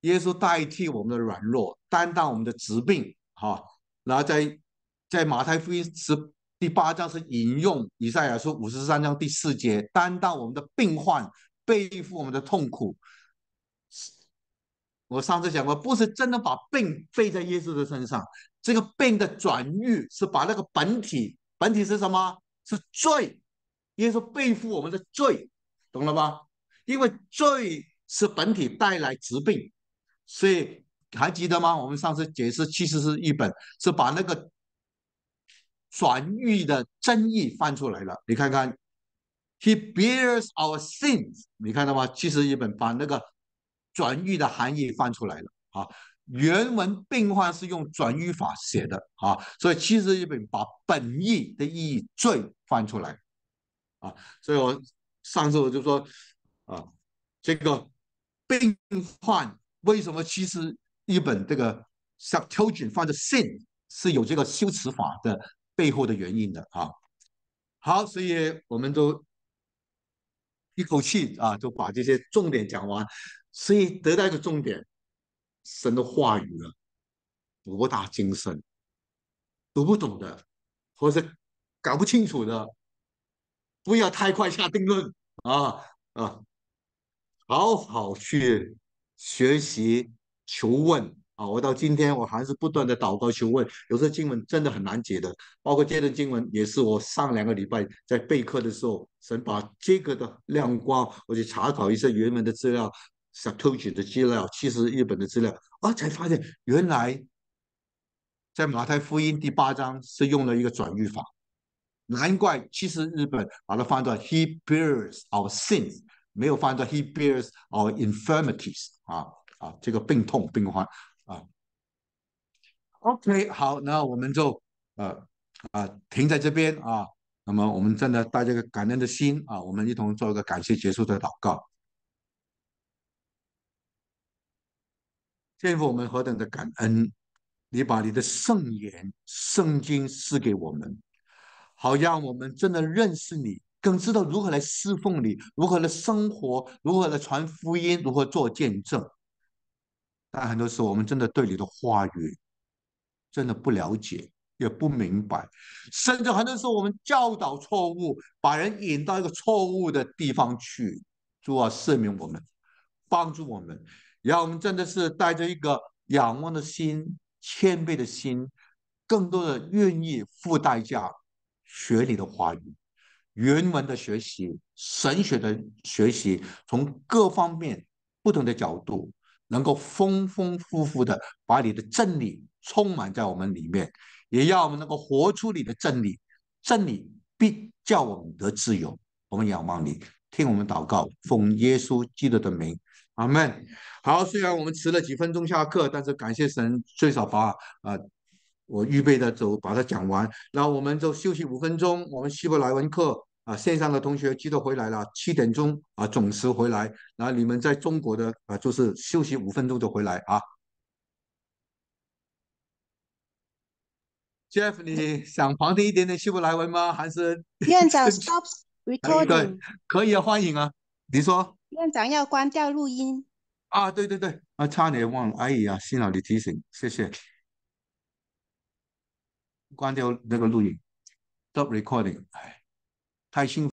耶稣代替我们的软弱，担当我们的疾病，哈，然后在在马太福音十。第八章是引用以赛亚书五十三章第四节，担当我们的病患，背负我们的痛苦。我上次讲过，不是真的把病背在耶稣的身上，这个病的转喻是把那个本体，本体是什么？是罪。耶稣背负我们的罪，懂了吧？因为罪是本体带来疾病，所以还记得吗？我们上次解释其实是一本，是把那个。转喻的真意翻出来了，你看看，He bears our sins，你看到吗？其实一本把那个转喻的含义翻出来了啊。原文病患是用转语法写的啊，所以其实一本把本意的意义最翻出来啊。所以我上次我就说啊，这个病患为什么其实一本这个 Septuagint 放的 sin 是有这个修辞法的。背后的原因的啊，好，所以我们都一口气啊，就把这些重点讲完，所以得到一个重点，神的话语啊，博大精深，读不懂的或是搞不清楚的，不要太快下定论啊啊，好好去学习求问。啊，我到今天我还是不断的祷告求问，有时候经文真的很难解的，包括这段经文也是我上两个礼拜在备课的时候，神把这个的亮光，我去查考一些原文的资料，Satoshi 的资料，其实日本的资料，啊，才发现原来在马太福音第八章是用了一个转语法，难怪其实日本把它翻作 He bears our sins，没有翻作 He bears our infirmities，啊啊，这个病痛病患。啊，OK，好，那我们就呃啊停在这边啊。那么我们真的带着个感恩的心啊，我们一同做一个感谢结束的祷告。天父，我们何等的感恩！你把你的圣言、圣经赐给我们，好让我们真的认识你，更知道如何来侍奉你，如何来生活，如何来传福音，如何做见证。但很多时候，我们真的对你的话语真的不了解，也不明白，甚至很多时候我们教导错误，把人引到一个错误的地方去。主啊，赦免我们，帮助我们，让我们真的是带着一个仰望的心、谦卑的心，更多的愿意付代价学你的话语，原文的学习、神学的学习，从各方面不同的角度。能够丰丰富富的把你的真理充满在我们里面，也要我们能够活出你的真理，真理必叫我们得自由。我们仰望你，听我们祷告，奉耶稣基督的名，阿门。好，虽然我们迟了几分钟下课，但是感谢神，最少把啊我预备的走把它讲完。那我们就休息五分钟，我们希伯来文课。啊，线上的同学记得回来了，七点钟啊准时回来。然后你们在中国的啊，就是休息五分钟就回来啊。Jeff，你想旁听一点点希伯来文吗？还是院长 *laughs* stop recording？可以啊，欢迎啊。你说院长要关掉录音啊？对对对，啊，差点忘了。哎呀，幸好你提醒，谢谢。关掉那个录音，stop recording。哎。太幸福。